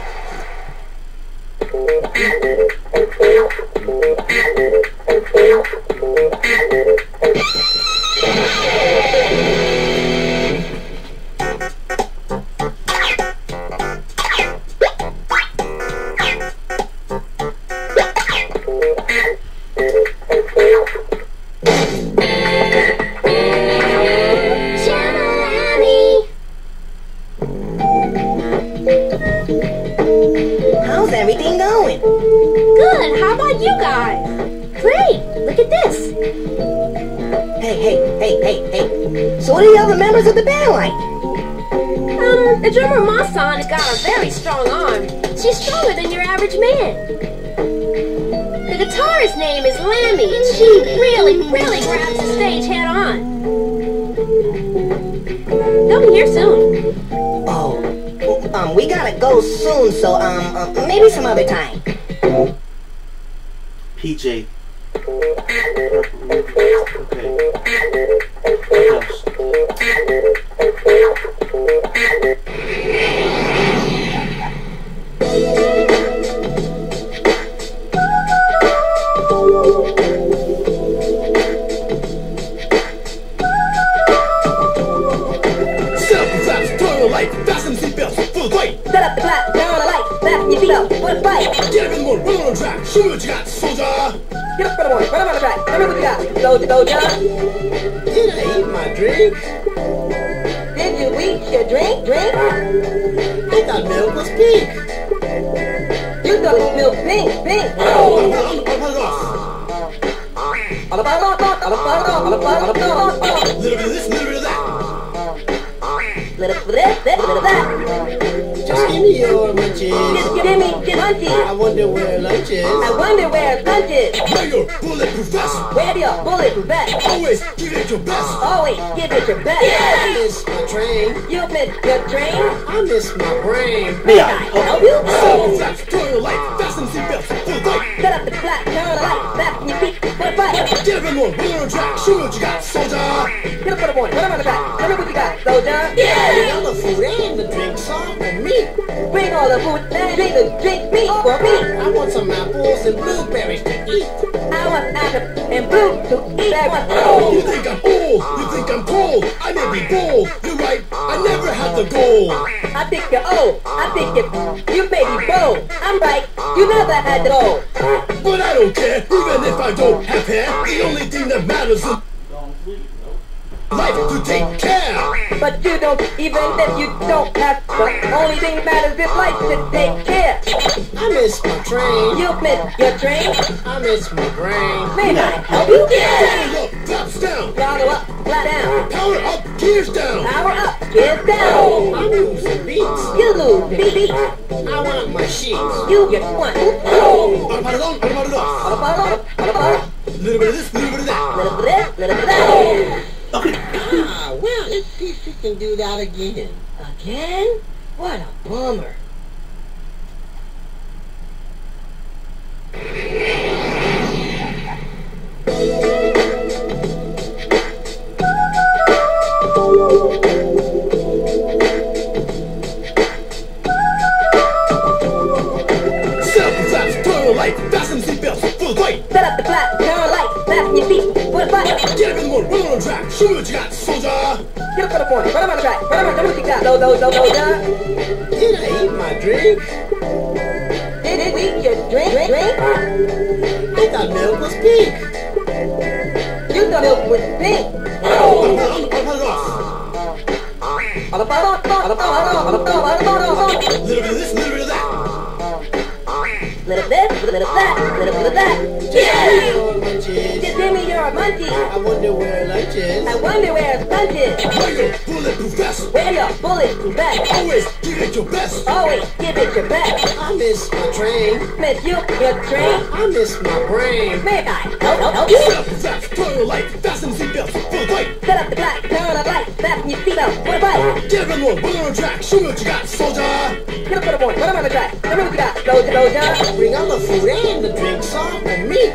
She really, really grabs the stage head on. They'll be here soon. Oh, um, we gotta go soon, so um, uh, maybe some other time. PJ. All about, all about, all about. Little bit of this, little bit of Just give me your munchies. Just give me your munchies. I wonder where lunch is. I wonder where lunch is. Where your bulletproof vest. Where your bulletproof vest? Always give it your best. Always give it your best. I miss my train. You miss your train. I miss my brain. May I Help help you? So flaps, turn your light, fasten seatbelts, full fight. Set up the flat, turn the light, back in your feet, put a fight. Get everyone, we're on track, show what you got, soldier. Get up for the morning, put on the back. Tell me what you got, soldier. Bring all the food and the drinks all for me. Bring all the food, and drink the drink me for me. I want some apples and blueberries to eat. I want apple and blue to eat. I want You think I'm old, you think I'm cold. I may be bold, you're right, I never had the goal. I think you're old. I think you're, you may be bold. I'm right. You never had. But I don't care, even if I don't have hair. The only thing that matters is life to take care. But you don't, even if you don't have the only thing matters is life to take care. I miss my train, You miss your train. I miss my brain. May I help you? Stand up, flaps down, Throttle up, flat down. power up, gears down. Power up, get down. Oh, I'm losing beats. You lose, beat. I want my sheets. You get one. Armageddon, Armageddon. Little bottle, little bottle, Little bit of this, little bit of that. little bit of this, little bit of that. Oh. Ah, well, let's see if she can do that again. Again? What a bummer. Turn the light, fasten seatbelts, full fight. Set up the flat, turn the fasten your feet, put a. Get up in the morning, run on track, show me what you got, soldier. Get up for the morning, 'em on track, 'em on the what you got, low, low, low, low, down. Did I eat my drink? Did it eat your drink, drink, drink? I thought milk was pink. You thought milk was pink. Oh. Bottle. Little bit of this, little bit of that. Little this, little that, little that. Your munchies. Just give me your monkey. I wonder where lunch is. I wonder where lunch is. Where your bulletproof vest. Where your bullets and best. Always give it your best. Always give it your best. I miss my train. Miss you, your train. I miss my brain. May I help, help, you? Set up the flaps, turn the light, fasten seatbelts, full fight. Set up the black, turn the light, fasten your seatbelt, put a fight. Get everyone, we're on track, show me what you got, soldier. Get up for the morning, put 'em on the track. Tell me what you got, soldier, soldier. Bring all the food and the drinks all for me.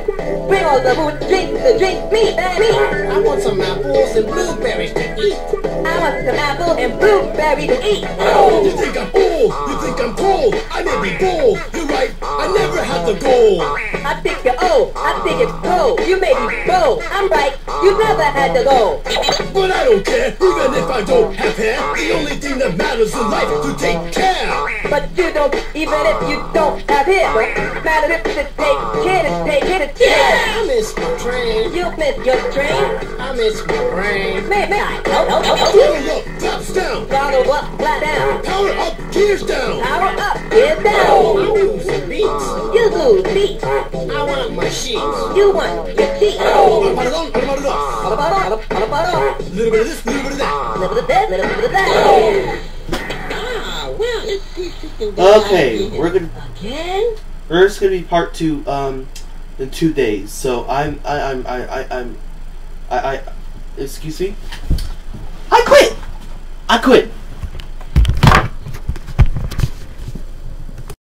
Bring all the food, drink, the drink, me, baby. I want some apples and blueberries to eat. I want some apple and blueberry to eat. Oh, you think I'm old, you think I'm cold. I may be bold, you're right, I never had the goal. I think you're old, I think it's cold. You may be bold, I'm right. You never had the go. But I don't care, even if I don't have hair. The only thing that matters in life is to take care. But you don't, even if you don't have hair. Matter if to take care to take care to take. I miss my train, You miss your train. I miss my brain. May, may I help, help, help, help you? Throttle up, flaps down, Throttle up, flat down. power up, gears down. Power up, get down. I'm losing beats. You lose feet. I want my sheets. You want your teeth. Armageddon, Armageddon. On a bottle, on a bottle. Little bit of this, little bit of that. Little bit of this, little bit of that. Ah, well, let's see if we can do Okay, we're gonna. Again? There's gonna be part two um in two days. So I'm I, I'm I, I I'm I I excuse me. I quit. I quit.